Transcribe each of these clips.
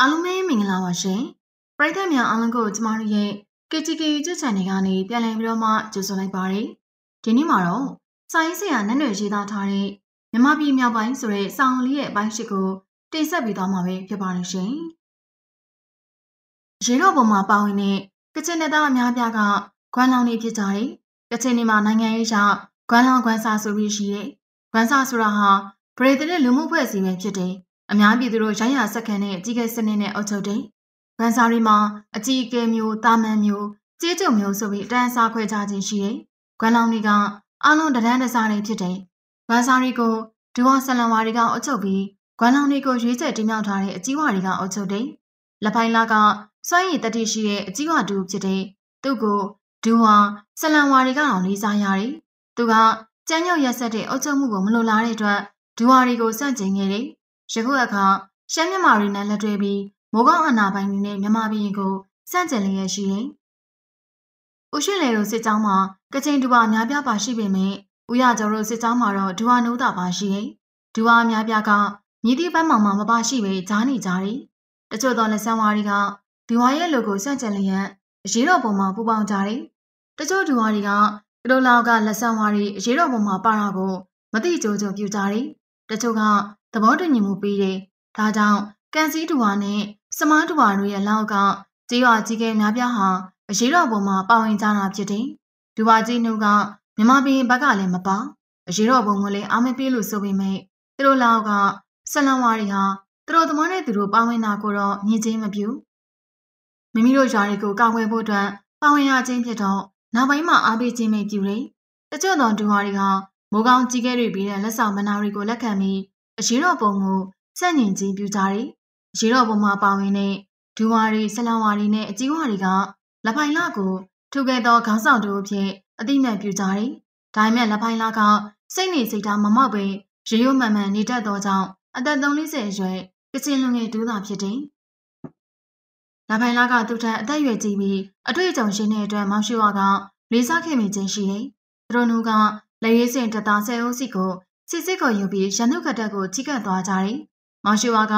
အားလုံးပဲမင်္ဂလာပါရှင်ပရိသတ်များအားလုံးကိုကျမတို့ရဲ့ KTK ချစ်ချန်တွေကနေပြန်လည်ပြီးတော့မှကြိုဆိုလိုက်ပါတယ်ဒီနေ့မှာတော့စာရေးဆရာနတ်နယ်ရေးသားထားတဲ့မြမပြည်မြောက်ပိုင်းဆိုတဲ့စာအုပ်လေးရဲ့အပိုင်းရှိကိုတင်ဆက်ပြီးသွားမှာပဲဖြစ်ပါတယ်ရှင်ရေတော့ပုံမှာပါဝင်တဲ့ကချင်နယ်သားအများပြားကခွမ်းလောင်းနေဖြစ်ကြတယ်ကချင်နေမှာနိုင်ငံရေးရှာခွမ်းလောင်းခွမ်းစာဆိုပြီးရှိတဲ့ခွမ်းစာဆိုတာဟာပရိသတ်လူမှုဖွဲ့စည်းပဲဖြစ်တယ် အများပြည်သူတို့ရိုင်းရစက္ကန့်နဲ့အကြီးကဲစနစ်နဲ့အုပ်ချုပ်တဲ့ဗန်စာရီမှာအကြီးအကဲမျိုးတာမန်မျိုးကျေးကျုံမျိုးဆိုပြီးတန်းစားခွဲခြားခြင်းရှိတယ်။ကွမ်လောင်တွေကအားလုံးတန်းတစားတွေဖြစ်တယ်။ဗန်စာရီကိုဒူဝါဆလန်ဝါတွေကအုပ်ချုပ်ပြီးကွမ်လောင်တွေကိုရွေးချယ်တင်မြှောက်ထားတဲ့အကြီးဝါတွေကအုပ်ချုပ်တယ်။လက်ပိုင်းလာကစွမ်းရည်တတိရှိတဲ့အကြီးဝါတူဖြစ်တဲ့သူ့ကိုဒူဝါဆလန်ဝါတွေကတော့လေးစားရတယ်။သူကကြမ်းညုတ်ရက်ဆက်တဲ့အုပ်ချုပ်မှုကိုမလိုလားတဲ့အတွက်ဒူဝါတွေကိုစန့်ကျင်ခဲ့တယ် ယခုအခါရှမ်းမြန်မာတွေနဲ့လက်တွဲပြီးမိုးကောင်းအာဏာပိုင်တွေနဲ့မြန်မာပြည်ကိုစန့်ကျင်လျက်ရှိတယ်။ဦးရွှေလေတို့စစ်ကြောင်းမှာကချင်ဒူဝါအများပြားပါရှိပေမဲ့ဦးရကျော်တို့စစ်ကြောင်းမှာတော့ဒူဝါနိုးတာပါရှိတယ်။ဒူဝါအများပြားကမြည်သည့်ဘက်မှမှမပါရှိပဲဂျားနေကြတယ်။တချို့သောလက်ဆန်းဝါတွေကဒူဝါရဲ့လူကိုစန့်ကျင်လျက်အရေးတော်ပုံမှာပူပေါင်းကြတယ်။တချို့ဒူဝါတွေကကလိုလောက်ကလက်ဆန်းဝါတွေအရေးတော်ပုံမှာပါတာကိုမသိကြိုးကြိုပြူကြတယ်။တချို့က သဘောတူညီမှုပေးတယ်။ဒါကြောင့်ကန်စီးတူဝါနဲ့စမားတူဝါတို့ရဲ့လောက်ကကြေးရွာကြီးကဲများပြားဟာအရေးတော်ပုံမှာပါဝင်ကြတာဖြစ်တယ်။ဒူဝါကြီးနှုတ်ကမြမပင်ဘက်ကလည်းမပါအရေးတော်ပုံကလည်းအားမပေးလို့ဆိုပေမဲ့သူတို့လောက်ကဆလန်ဝါတွေဟာသူတို့သမားနဲ့သူတို့ပါဝင်တာကိုတော့မြင်ချင်းမပြုမိမိတို့ရွာတွေကိုကောက်ွယ်ဖို့အတွက်ပါဝင်ရခြင်းဖြစ်တော့နောက်ပိုင်းမှာအားပေးခြင်းမိပြုတယ်။တချို့သောဒူဝါတွေကမိုးကောင်းကြီးကဲတွေပြီးတဲ့လက်ဆောင်မနာတွေကိုလက်ခံပြီး အရေးတော်ပုံကိုစန့်ညင်ခြင်းပြုကြတယ်။အရေးတော်ပုံမှာပါဝင်တဲ့ဒူဝါရီဆလန်ဝါရီနဲ့အကြီးဝါတွေကလက်ပိုင်လကိုထုခဲ့သောခေါင်းဆောင်တို့အဖြစ်အတိအမှန်ပြုကြတယ်။ဒါပေမဲ့လက်ပိုင်လကစိတ်နေစိတ်ထားမမောက်ပဲရေရိုးမှန်မှန်နေတတ်သောကြောင့်အသက်30အရွယ်ကချင်လူငယ်ဒူးသာဖြစ်တယ်။လက်ပိုင်လကသူ့ထက်အသက်အရွယ်ကြီးပြီးအတွေ့အကြုံရှိတဲ့အတွက်မောင်ရှိဝါကလေးစားခဲ့မိခြင်းရှိတယ်။သူတို့ကလက်ရေးစင်တသားဆဲအုပ်စီကို စစ်စစ်ကိုယူပြီးရန်သူကတက်ကိုကြီးကပ်သွားကြတယ်။မောင်ရှိဝါက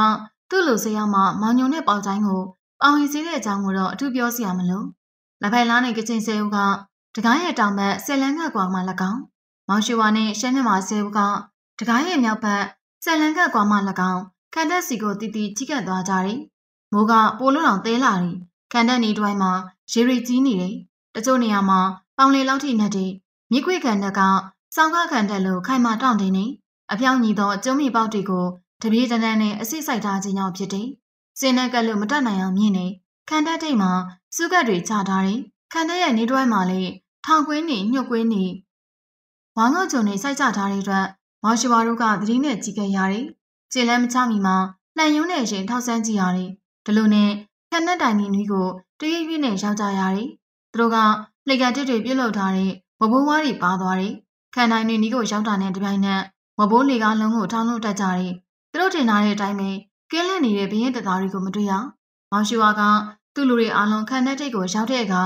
သူ့လူစရောက်မှမောင်ညုံနဲ့ပေါင်တိုင်းကိုပေါင်ဝင်စေးတဲ့အကြောင်းကိုတော့အထူးပြောစရာမလို။လက်ဖိုင်လားနဲ့ကချင်ဆဲဦးကတကားရဲ့တောင်ဘက်ဆယ်လန်းကကွာမှ၎င်းမောင်ရှိဝါနဲ့ရှမ်းမြမာဆဲဦးကတကားရဲ့မြောက်ဘက်ဆယ်လန်းကကွာမှ၎င်းခန္ဓာစီကိုတီတီကြီးကပ်သွားကြတယ်။မိုးကပိုလို့တောင်သေးလာတယ်။ခန္ဓာနေတွိုင်းမှာရေရီကြီးနေတယ်။တချို့နေရာမှာပေါင်လေလောက်ထိနဲ့တည်းမြစ်ခွေခန္ဓာက စောင်းကားခံတက်လို့ခိုင်မာတောင့်တင်းနေအပြောင်းညီသောကျုံးမီပေါက်တွေကိုတပြေးတန်းတန်းနဲ့အစစ်ဆိုင်ထားခြင်းကြောင့်ဖြစ်တယ်။စင်းနဲ့ကက်လို့မတတ်နိုင်အောင်မြင်နေခန္ဓာတိတ်မှာစုကတ်တွေချထားတယ်။ခန္ဓာရဲ့နေတွဲမှာလေထောင်ကွင်းနေညှုတ်ကွင်းနေဝါငုတ်ကြုံနေစိုက်ကြထားတဲ့အတွက်မောင်ရှိဝါတို့ကသတိနဲ့ကြည့်ခဲ့ရတယ်။ခြေလမ်းမချမီမှာနှံယုံနဲ့ရင်ထောက်ဆန်းကြည့်ရတယ်။ဒီလိုနဲ့ခန္ဓာတိုင်နေနွီးကိုတရွေ့ရွေ့နဲ့ရောက်ကြရတယ်။သူတို့ကလှေကတစ်တွေပြုတ်လောက်ထားတဲ့ဘဘိုးဝါးတွေပါသွားတယ်။ ခန္ဓာနေနီးကိုရောက်တာနဲ့တပြိုင်နက်ဝဘိုးလေကားလုံးကိုထောင်းလို့တက်ကြတယ်။သူတို့တင်ထားတဲ့အတိုင်းပဲကင်းလက်နေတဲ့ဘရင်တသားတွေကိုမတွေ့ရ။မောင်ရှိဝါကသူ့လူတွေအားလုံးခန္ဓာတိတ်ကိုရောက်တဲ့အခါ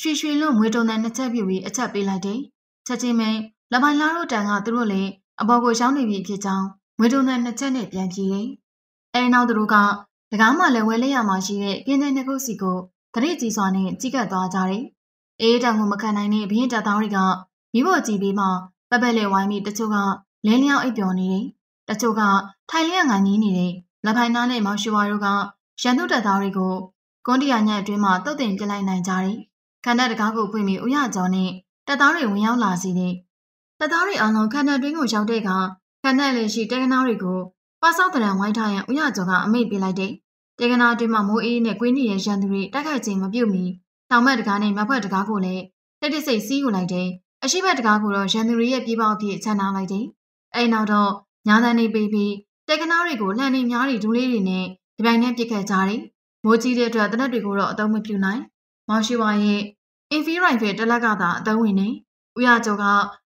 ရွှေရွှေလို့မွေးတုံတဲ့နှစ်ချက်ပြပြီးအချက်ပေးလိုက်တယ်။ချက်ချင်းပဲလပိုင်လာတို့တန်ကသူတို့လည်းအပေါ်ကိုရောက်နေပြီဖြစ်ကြောင်းမွေးတုံတဲ့နှစ်ချက်နဲ့ပြန်ပြေးတယ်။အဲဒီနောက်သူတို့ကတကားမှလည်းဝဲလက်ရမှာရှိတဲ့ကင်းတဲ့နှစ်ခုစီကိုတရိပ်ကြီးစွာနဲ့ကြီးကပ်သွားကြတယ်။အေးတောင်ကိုမခံနိုင်တဲ့ဘရင်တသားတွေက မိဖို့ကြည့်ပြီးမှပပက်လေဝိုင်းပြီးတချို့ကလင်းလျောင်းအိပ်ပျော်နေတယ်။တချို့ကထိုင်လျက်ငိုင်းနေနေတဲ့လက်ဖိုင်နားနဲ့မောင်ရှူဝါတို့ကရန်သူတပ်သားတွေကိုကွန်တီယာညက်အတွင်းမှာတုတ်တင်ပြလိုက်နိုင်ကြတယ်။ခန္ဓာတကားကိုဖွင့်ပြီးဦးရကျော်နဲ့တပ်သားတွေဝင်ရောက်လာစီတဲ့တပ်သားတွေအလုံးခန္ဓာတွင်းကိုရောက်တဲ့အခါခန္ဓာလေးရှိတေကနာတွေကိုပါဆောက်တရံဝိုင်းထားရန်ဦးရကျော်ကအမိတ်ပေးလိုက်တဲ့တေကနာတွင်းမှာမိုးအေးနဲ့ကွင်းနေတဲ့ရန်သူတွေတိုက်ခိုက်ခြင်းမပြုတ်မီတောင်ဘက်တကားနဲ့မြောက်ဘက်တကားကိုလည်းတက်တစိတ်စီးကိုလိုက်တယ်။ အရှိဘက်တကားကိုတော့ရန်သူတွေရဲ့ပြေးပေါက်အဖြစ်ချန်ထားလိုက်တယ်။အဲနောက်တော့ညာတန်နေပေးပြီးတေကနာတွေကိုလှန်နေများတွေဒူးလေးတွေနဲ့ဒီပိုင်းနဲ့ပြစ်ခတ်ကြတယ်။မိုးကြီးတဲ့အတွက်တနက်တွေကိုတော့အသုံးမပြုနိုင်။မောင်ရှိဝါရဲ့ Infi Rifle တလက်ကသာအသုံးဝင်နေ။ဦးရကျော်က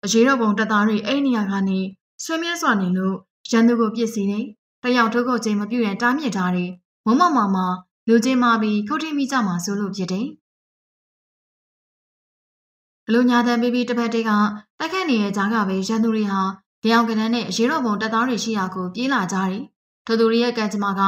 အရေးတော်ပုံတပ်သားတွေအဲ့နေရာကနေဆွေးမြဲစွာနေလို့ရန်သူကိုပြစ်စီတယ်။တယောက်ထုတ်ခုတ်ခြင်းမပြုရင်တားမြစ်ထားတယ်။မုံမောင်မောင်မှာလူချင်းမာပြီးခုတ်ထိမိကြမှာဆိုလို့ဖြစ်တယ်။ ဘလူညာတန်ပြီးပြီးတစ်ဖက်တည်းကတိုက်ခတ်နေတဲ့ကြားကပဲရန်သူတွေဟာကြောင်ကနန်းနဲ့အရေးတော်ပုံတပ်သားတွေရှိရာကိုပြေးလာကြတယ်။ထိုသူတွေရဲ့ကံကြမ္မာက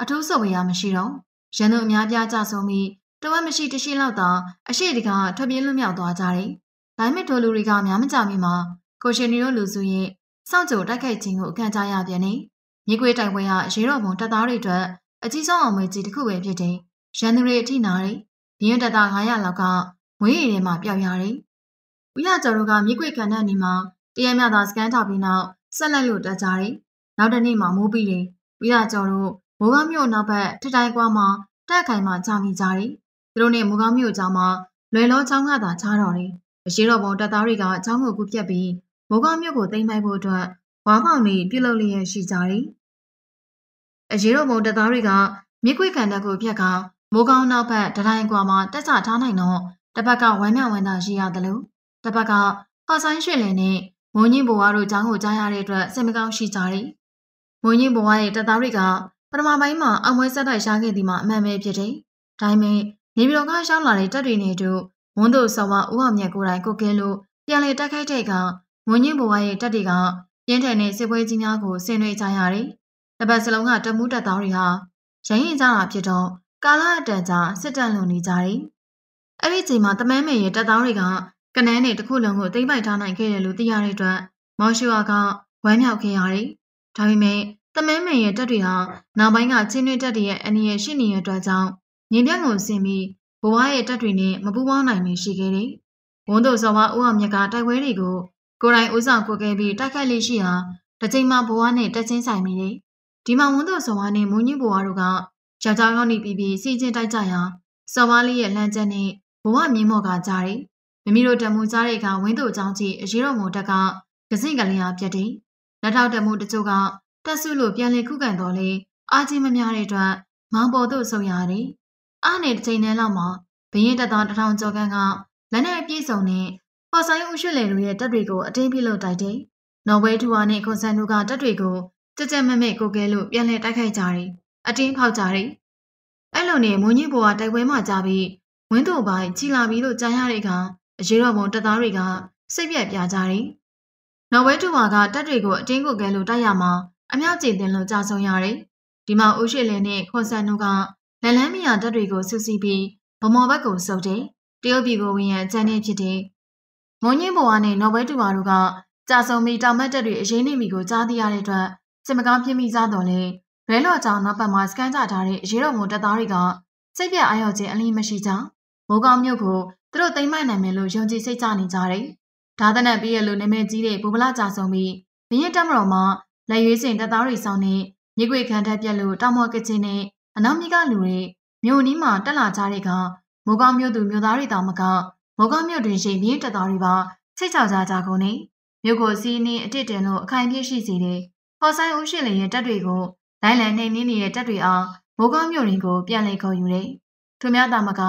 အထူးဆိုဝေရမရှိတော့ရန်သူအများပြားကြဆုံးပြီးတဝက်မရှိတရှိလောက်သာအရှိတကထွက်ပြေးလွတ်မြောက်သွားကြတယ်။ဒါပေမဲ့ထိုလူတွေကများမကြမီမှာကိုရှင်နီတို့လူစုရဲ့စောင့်ကြိုတိုက်ခိုက်ခြင်းကိုအခံကြရပြန်နေ။မြေကွေးတိုက်ပွဲဟာရေတော်ဘုံတပ်သားတွေအတွက်အကြီးဆုံးအောင်မွေကြီးတစ်ခုပဲဖြစ်တယ်။ရန်သူတွေအထိနာတယ်။ဘင်းတပ်သား900လောက်က မွေးရည်ထဲမှာပျောက်ရတယ်။ဦးရကျော်တို့ကမြေကွေးကန်တဲ့နေမှာတရမြသာစကန်ထားပြီးနောက်ဆက်လက်လို့တက်ကြတယ်။နောက်တနေ့မှမိုးပြီးတယ်။ဦးရကျော်တို့မိုးကောင်းမြို့နောက်ဘက်ထထိုင်ကွာမှာတက်ခိုင်မှကြာမိကြတယ်။သူတို့နဲ့မိုးကောင်းမြို့ကျောင်းမှာလွယ်လောချောင်းကသာချားတော်တယ်။အရှိတော်ဘုံတပ်သားတွေကချောင်းကိုကူပြက်ပြီးမိုးကောင်းမြို့ကိုသိမ်းပိုက်ဖို့အတွက်ဝါမောင်နေပြုတ်လုပ်လျက်ရှိကြတယ်။အရေးတော်ဘုံတပ်သားတွေကမြစ်ခွေကန်တက်ကိုဖြတ်ကမိုးကောင်းနောက်ဘက်တတိုင်းကွာမှာတက်ချထားနိုင်တော့ တစ်ဖက်ကဝမ်းမြောက်ဝမ်းသာရှိရတယ်လို့တစ်ဖက်ကဟော်ဆိုင်ရွှေလင်းနဲ့မွန်ကြီးဘွားတို့ចောင်းကိုကြားရတဲ့အတွက်စိတ်မကောင်းရှိကြတယ်။မွန်ကြီးဘွားရဲ့တပ်သားတွေကပထမပိုင်းမှာအမွဲဆက်တိုက်ရှားခဲ့သည်မှာအမှန်ပဲဖြစ်တယ်။ဒါပေမဲ့နေပြည်တော်ကရှောင်းလာတဲ့တပ်တွေနဲ့တို့ဝန်းတို့ဆော်ဝဦးအောင်မြတ်ကိုယ်တိုင်ကိုကဲလို့ပြန်လေတက်ခိုက်တဲ့ကမွန်ကြီးဘွားရဲ့တပ်တွေကပြင်းထန်တဲ့စစ်ပွဲကြီးများကိုဆင်နွှဲကြရတယ်။တပတ်စလုံးကတမှုတပ်သားတွေဟာရရင်ကြတာဖြစ်တော့ကာလအတန်ကြာစစ်တပ်လုံနေကြတယ်။ အဲ့ဒီချိန်မှာတမန်းမေရဲ့တပ်သားတွေကကနန်းနဲ့တစ်ခုလုံးကိုသိမ့်ပိုက်ထားနိုင်ခဲ့တယ်လို့သိရတဲ့အတွက်မော်ရှူအာကဝမ်းမြောက်ခဲ့ရတယ်။ဒါပေမဲ့တမန်းမေရဲ့တပ်တွေဟာနောက်ပိုင်းကချင်းနွေတပ်တွေရဲ့အနေရရှိနေတဲ့အတွက်ကြောင့်ငင်းပြန့်ကိုဆင်ပြီးဘဝရဲ့တပ်တွေနဲ့မပူးပေါင်းနိုင်မရှိခဲ့တယ်။ဝန်တို့စော်ဝါဦးအောင်မြတ်ကတိုက်ပွဲတွေကိုကိုယ်တိုင်ဦးဆောင်ကိုခဲ့ပြီးတိုက်ခိုက်လေးရှိဟာတစ်ချိန်မှဘဝနဲ့တက်ချင်းဆိုင်မိတယ်။ဒီမှာဝန်တို့စော်ဝါနဲ့မုံညင်းဘဝတို့ကယောက်ျားကောင်းနေပြီးပြီးစီချင်းတိုက်ကြရာစော်ဝါလေးရဲ့လမ်းချက်နဲ့ ဘဝမြင်းမော့ကကြားတယ်။မမီတို့တမူကြားတဲ့ကဝင်းတို့အကြောင်းကြီးအရေးတော်မူတက်ကကစင့်ကလေးအားပြတ်တယ်။လက်ထောက်တမူတချို့ကတက်ဆုလို့ပြန်လည်ခုခံတော်လေအားကြီးမများတဲ့အတွက်မောင်ပေါ်သို့ဆုံရတယ်။အားနဲ့တစ်ချိန်တည်းလောက်မှာဘရင်တပ်သားတထောင်ကျော်ခန့်ကလက်နဲ့ပြေဆုံးနဲ့ဟော်ဆိုင်ဦးရွှေလေတို့ရဲ့တပ်တွေကိုအတင်းပြလို့တိုက်တယ်။နော်ဝဲထူဝါနဲ့ခွန်ဆန်တို့ကတပ်တွေကိုကြက်ကြက်မမဲ့ကိုကဲလို့ပြန်လည်တိုက်ခိုက်ကြတယ်။အတင်းဖောက်ကြတယ်။အဲ့လိုနဲ့မွန်ကြီးဘွားတိုက်ပွဲမှာကြပြီး ဝင်းတို့ပိုင်းကြီးလာပြီးလို့ကြားရတဲ့အခါအရေးတော်ပုံတပ်သားတွေကစိတ်ပြက်ပြကြတယ်။နော်ဝဲထူဝါကတပ်တွေကိုအတင်းကိုကဲလို့တိုက်ရမှာအမြောက်ကျင်တင်လို့ကြာဆုံးရတယ်။ဒီမှာဦးရွှေလေနဲ့ခွန်ဆန်တို့ကလက်လန်းမယာတပ်တွေကိုဆူစီပြီးဗမော်ဘက်ကိုစုပ်တယ်။တရုတ်ပြည်ကိုဝင်ရန်အကြမ်းနဲ့ဖြစ်တဲ့မွန်ညင်းဘွားနဲ့နော်ဘဲတူပါတို့ကကြာဆုံပြီးတောင်မတ်တက်တွေအရေးနေမိကိုကြားသိရတဲ့အတွက်စစ်မကောင်းပြင်းမိကြတော့လေရဲလော်ကြောင်နောက်ပတ်မှာစကန်ကြထားတဲ့ရေတော်ငုံတပ်သားတွေကစိတ်ပြအာရုံချင်းအလင်းမရှိကြ မိုးကောင်းမြို့ကိုသူတို့သိမ်းမိုက်နိုင်မယ်လို့ယုံကြည်စိတ်ကြနေကြတယ်။ဒါသနက်ပြီးရလို့နာမည်ကြီးတဲ့ဘူဗလာကြာဆုံပြီးဘင်းရတက်မတော်မှာလက်ရွေးစင်တပ်သားတွေဆောင်နေမြေခွေခံထက်ပြက်လို့တောင်မော်ကချင်နဲ့အနောက်မြကလူတွေမြို့နီးမှာတက်လာကြတဲ့ကမိုးကောင်းမြို့သူမြို့သားတွေတောင်မကမိုးကောင်းမြို့တွင်ရှိမြင်းတက်သားတွေပါစိတ်ချကြကြကုန်နေမြို့ကိုစီးနေအတစ်တင်လို့အခိုင်ပြည့်ရှိစေတယ်။ဟော်ဆိုင်ဦးရှိလင်ရဲ့တက်တွေကိုလိုင်းလံနှိမ်နင်းနေတဲ့တက်တွေအောင်မိုးကောင်းမြို့ရင်းကိုပြန်လည်ခေါ်ယူတယ်။သူများသားမက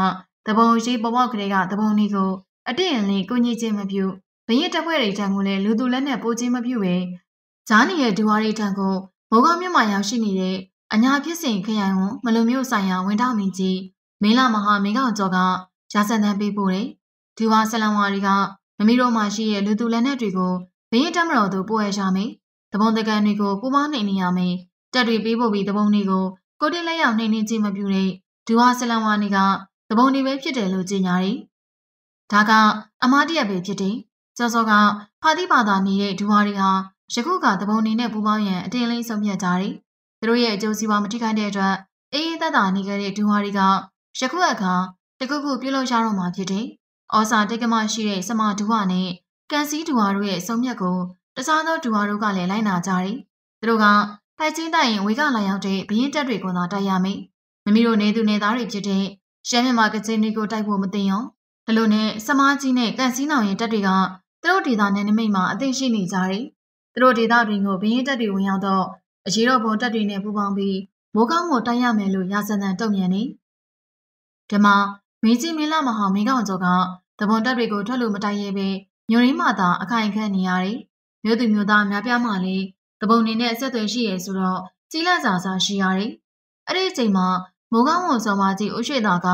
တဘုံရှိပေါ်ပေါက်ကလေးကတဘုံလေးကိုအတစ်ရင်လေးကိုကြီးချင်းမပြုဘရင်တက်ဖွဲ့တွေတံကိုလည်းလူသူလက်နဲ့ပိုးချင်းမပြုပဲဂျားနီရဲ့ဒူဝါရီတံကိုမိုးကောင်းမြို့မှာရောက်ရှိနေတဲ့အညာဖြစ်စဉ်ခရိုင်ဝန်မလုံမျိုးဆိုင်ရာဝန်ထောက်မင်းကြီးမင်းလာမဟာမင်းကောင်ကျော်ကရာဇန်တန်ပေးပို့တယ်။ဒီဝါဆလန်ဝါတွေကမမီတို့မှရှိတဲ့လူသူလက်နက်တွေကိုဘင်းတက်မတော်သူပို့ရရမယ်။တပုံတကန်တွေကိုပူပေါင်းနေနေရမယ်။တက်တွေပေးဖို့ပြီးတပုံတွေကိုကိုတင်လက်ရောက်နှိမ့်နှင်းခြင်းမပြုတဲ့ဒီဝါဆလန်ဝါတွေက တပုံတွေပဲဖြစ်တယ်လို့ကြေညာတယ်။ဒါကအမားတရက်ပဲဖြစ်တယ်။ကျော်စောကဖာတိပါတာနေတဲ့ဒူဝါတွေဟာယခုကတပုံနေနဲ့ပူပေါင်းရန်အတင်းလေးဆုံးဖြတ်ကြတယ်။သူတို့ရဲ့အကျိုးစီးပွားမထိခိုက်တဲ့အတွက်အေးအေးသက်သာနေကြတဲ့ဒူဝါတွေကယခုအခါတခုခုပြုလုပ်ရတော့မှာဖြစ်တယ်။အော်စာတိတ်ကမရှိတဲ့စမဒူဝါနဲ့ကန်စီဒူဝါတို့ရဲ့ဆုံးဖြတ်ကိုတခြားသောဒူဝါတို့ကလည်းလိုက်နာကြတယ်။သူတို့ကဖိုက်ချင်းတိုက်ရင်ဝေကလာရောက်တဲ့ဘရင်တက်တွေကိုသာတိုက်ရမယ်။မမီတို့နေသူနေသားတွေဖြစ်တဲ့ ရှမ်းမြန်မာကချင်တွေကိုတိုက်ဖို့မသိရော။ဒါလိုနဲ့စမားကြီးနဲ့ကန်စီနောင်ရဲ့တက်တွေကသူတို့ဒေသနဲ့နမိတ်မှာအသိရှိနေကြတယ်။သူတို့ဒေသတွေကိုဘရင်တက်တွေဝင်ရောက်တော့အရေးတော်ပုံတက်တွေနဲ့ပူးပေါင်းပြီးမိုးကောင်းကိုတိုက်ရမယ်လို့ရာဇသံတုံ့ပြန်နေ။ဒီမှာမင်းကြီးမင်းလာမဟာမင်းကောင်ကျော်ကတဘွန်တက်တွေကိုထွက်လို့မတိုက်ရဲပဲမြို့ရင်းမှသာအခိုင်ခန့်နေရတယ်။မြို့သူမြို့သားများပြားမှလည်းတဘုံနေနဲ့အဆက်အသွယ်ရှိရဲဆိုတော့ကြီးလက်စာစာရှိရတယ်။အဲ့ဒီအချိန်မှာ မိုးကောင်းဝန်ဆောင်မကြီးဦးရွှေသာက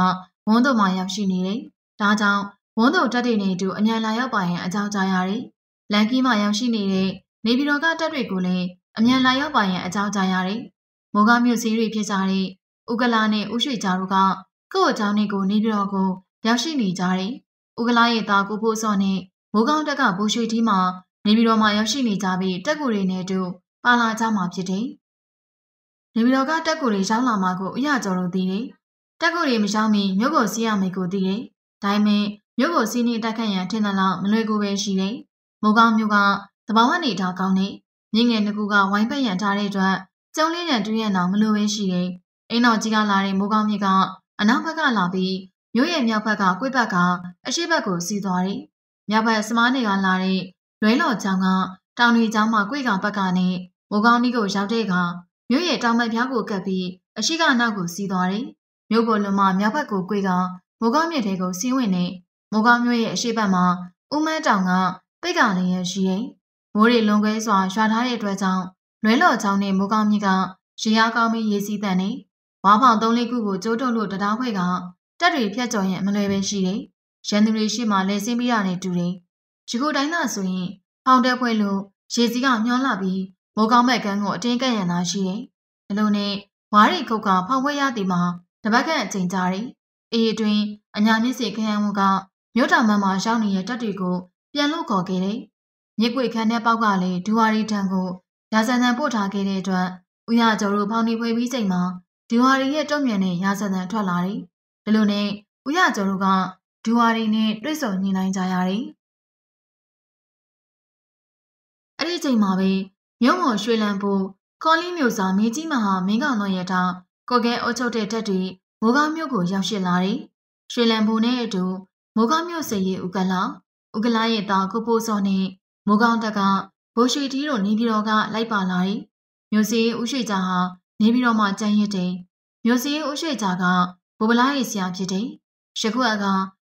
ဝန်းတို့မှာရောက်ရှိနေတယ်။ဒါကြောင့်ဝန်းတို့တက်တွေနဲ့အတူအញ្ញံလာရောက်ပါရင်အကြောင်းကြားရတယ်။လန်ကီမှာရောက်ရှိနေတဲ့နေပြည်တော်ကတက်တွေကိုလည်းအမြန်လာရောက်ပါရင်အကြောင်းကြားရတယ်။မိုးကမြို့စည်းတွေဖြစ်ကြတဲ့ဥကလာနဲ့ဥရွှေကြားတို့ကကို့အကြောင်းတွေကိုနေပြည်တော်ကိုရောက်ရှိနေကြတယ်။ဥကလာရဲ့သားကိုဖို့စောနဲ့မိုးကောင်းတက်ကဘိုးရွှေတီးမှာနေပြည်တော်မှာရောက်ရှိနေကြပြီးတက်ကူတွေနဲ့အတူပါလာကြမှာဖြစ်တယ်။ နေပြည်တော်ကတက်ကူတွေရောက်လာမှကိုအရကျော်တို့သိတယ်။တက်ကူတွေမရောက်မီမြို့ကိုစီးရမယ်ကိုသိတယ်။ဒါပေမဲ့မြို့ကိုစီးနေတက်ခတ်ရန်ထင်သလောက်မလွယ်ကူပဲရှိတယ်။မိုးကောင်းမြို့ကသဘာဝနေထားကောင်းတဲ့မြင့်ငယ်တစ်ခုကဝိုင်းပတ်ရန်ထားတဲ့အတွက်ကျုံလေးနဲ့တူးရအောင်မလိုပဲရှိတယ်။အိမ်တော်ကြီးကလာတဲ့မိုးကောင်းမြစ်ကအနောက်ဘက်ကလာပြီးမြို့ရဲ့မြောက်ဘက်ကကွေ့ဘက်ကအရှိဘက်ကိုစီးသွားတယ်။မြောက်ဘက်စမားနေကလာတဲ့လွဲလော်ချောင်းကတောင်တွေချောင်းမှာကွေ့ကဘက်ကနေမိုးကောင်းနီးကိုရောက်တဲ့အခါ မြို့ရဲ့တောင်ဘက်ဖျားကိုကပ်ပြီးအရှိကနောက်ကိုစီးသွားတယ်။မြို့ကိုလွန်မှမြောက်ဘက်ကိုကွေ့ကမိုးကောင်းမြစ်ထဲကိုစီးဝင်နေမိုးကောင်းမြို့ရဲ့အရှိဘက်မှာဦးမန်းတောင်ကပိတ်ကလည်းရရှိတယ်။မိုးတွေလွန်ခွဲစွာရွာထားတဲ့အတွက်ကြောင့်လွဲလော်ချောင်းနဲ့မိုးကောင်းမြစ်ကရေအားကောင်းပြီးရေစီးတန်နေဝါဖောင်သုံးလေးခုကိုကျိုးတုပ်လို့တရားခွဲကတက်တွေဖြတ်ကျော်ရင်မလွယ်ပဲရှိတယ်။ရန်သူတွေရှိမှလဲဆင်းပြီးတာနဲ့တူတယ်။ဒီခုတိုင်းသာဆိုရင်ဖောင်တက်ဖွဲ့လို့ရေစီးကမျောလာပြီး မိုးကောင်းမဲ့ကန်းကိုအတင်းကပ်ရန်သာရှိတယ်။ဒီလိုနဲ့ဝါးရီခုတ်ကဖောင်ခွဲရသည်မှာတပတ်ခန့်အချိန်ကြာတယ်။အေးအတွင်းအညာမြင့်စီခရမ်းမှုကမြို့တော်မှမှာရောက်နေတဲ့တက်တွေကိုပြန်လို့ခေါ်ခဲ့တယ်။မြစ်ကွေခန်းတဲ့ပေါက်ကလည်းဒူဝါရီထံကိုရာဇန်တန်ပို့ထားခဲ့တဲ့အတွက်ဦးရကျော်တို့ဖောင်နေဖွေပြီးချိန်မှာဒူဝါရီရဲ့တုံ့ပြန်တဲ့ရာဇန်တန်ထွက်လာတယ်။ဒီလိုနဲ့ဦးရကျော်တို့ကဒူဝါရီနဲ့တွေ့ဆုံညှိနှိုင်းကြရတယ်။အဲ့ဒီချိန်မှာပဲ မြုံမော်ရွှေလန်းပူကော်လီမျိုးစာမေကြီးမဟာမင်းကောင်တော်ရတာကိုကဲအုပ်ချုပ်တဲ့တက်တွေမိုးကားမြို့ကိုရောက်ရှိလာတယ်။ရွှေလန်းပူနဲ့အတူမိုးကားမြို့စရီဥကလာဥကလာရဲ့သားကိုပိုးစောနဲ့မိုးကောင်းတက်ကဘိုးရွှေတီးတို့နေပြည်တော်ကလိုက်ပါလာတယ်။မြို့စီဦးရွှေကြာဟာနေပြည်တော်မှာကြံရစ်တယ်။မြို့စီဦးရွှေကြာကဘိုးဗလားရဲ့ဆရာဖြစ်တယ်။ရှခုအက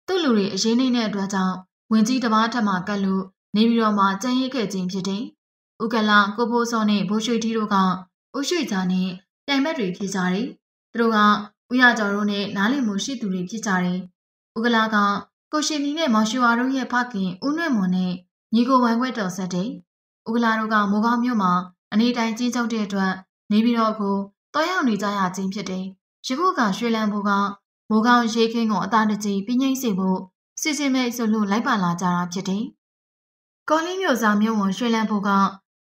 သူ့လူတွေအရင်နေတဲ့အတွက်ကြောင့်ဝင်ကြီးတပားထက်မှကတ်လို့နေပြည်တော်မှာကြံရစ်ခဲ့ခြင်းဖြစ်တယ်။ ဥကလာကိုဖိုးစောနဲ့ဘိုးရွှေတီးတို့ကဦးရွှေကြာနဲ့တိုင်ဘက်တွေဖြစ်ကြတယ်။သူတို့ကဦးရကျော်တို့နဲ့နားလည်မှုရှိသူတွေဖြစ်ကြတယ်။ဥကလာကကိုရှင်နီနဲ့မောင်ရွှေဝါတို့ရဲ့ဖခင်ဦးနွဲ့မွန်နဲ့ညီကိုဝိုင်းဝဲတော်ဆက်တယ်။ဥကလာတို့ကမိုးကောင်းမြို့မှာအနေတိုင်းကြီးချုပ်တဲ့အတွက်နေပြီးတော့ကိုတောရောက်နေကြရခြင်းဖြစ်တယ်။ယခုကရွှေလန်းဘူကမိုးကောင်းရေခင်းကိုအသားတကြီးပြင်းငိမ့်စေဖို့စီစဉ်မဲ့ဆိုလို့လိုက်ပါလာကြတာဖြစ်တယ်။ကော်လင်းမြို့စာမြို့ဝန်ရွှေလန်းဘူက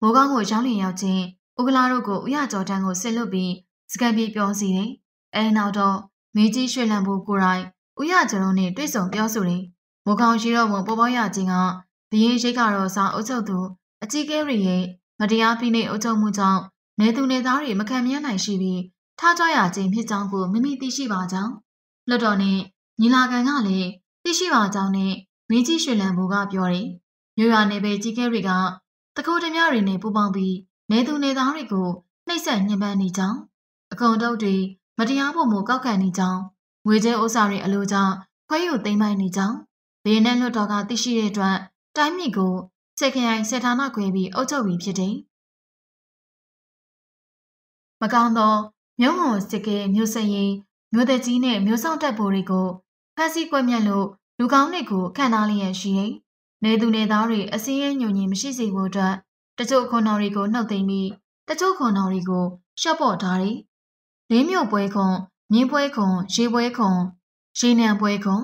မိုးကောင်းကိုရောက်လျင်ရောက်ခြင်းဥကလာတို့ကိုဥရကျော်တန်းကိုဆစ်လွတ်ပြီးစကန်ပြေပြောစီတယ်။အဲဒီနောက်တော့မေကြီးရွှေလန်းဘူကိုရိုင်းဥရကျော်တို့နဲ့တွေ့ဆုံပြောဆိုတယ်။မိုးကောင်းရှိတော့ဝန်ပေါ်ပေါ်ရခြင်းကဘရင်ရိတ်ကတော့စာအုပ်ချုပ်သူအကြီးကဲတွေရဲ့မတရားဖိနှိပ်အုပ်ချုပ်မှုကြောင့်နေသူနေသားတွေမခံမရနိုင်ရှိပြီးထားကြရခြင်းဖြစ်ကြောင်းကိုမိမိသိရှိပါကြောင်းလွတ်တော်နဲ့ညီလာခံကလည်းသိရှိပါကြောင်းနဲ့မင်းကြီးရွှေလံဘူကပြောတယ်မြို့ရွာနယ်ပယ်ကြီးကဲတွေက တကူဓမြတွေနဲ့ပူပေါင်းပြီးနေသူနေသားတွေကိုနှိပ်စက်ညှဉ်းပန်းနေကြောင်းအကုံတုပ်တွေမတရားဖို့မို့ကောက်ခံနေကြောင်းငွေကြေးဥစ္စာတွေအလိုကြောင့်ခွဲယူသိမ်းပိုက်နေကြောင်းဘေးနဲ့လွတ်တော်ကသိရှိတဲ့အတွက်တိုင်းပြည်ကိုစစ်ခရိုင်စစ်ဌာနခွဲပြီးအုပ်ချုပ်ပြီးဖြစ်တယ်။မကောင်းသောမြို့ငုံစစ်ကဲမြို့စရင်မြို့သက်ကြီးနဲ့မြို့ဆောင်တပ်ပိုတွေကိုဖမ်းဆီးကွက်မြက်လို့လူကောင်းတွေကိုခံထားလျက်ရှိတယ်။ နေသူနေသားတွေအစင်းရဲညုံညင်မရှိစေဖို့အတွက်တချို့ခွန်တော်တွေကိုနှုတ်သိမ်းပြီးတချို့ခွန်တော်တွေကိုရှော့ပေါ်ထားတယ်။လေးမြို့ပွဲခွန်မြင်းပွဲခွန်ရေပွဲခွန်ရေနံပွဲခွန်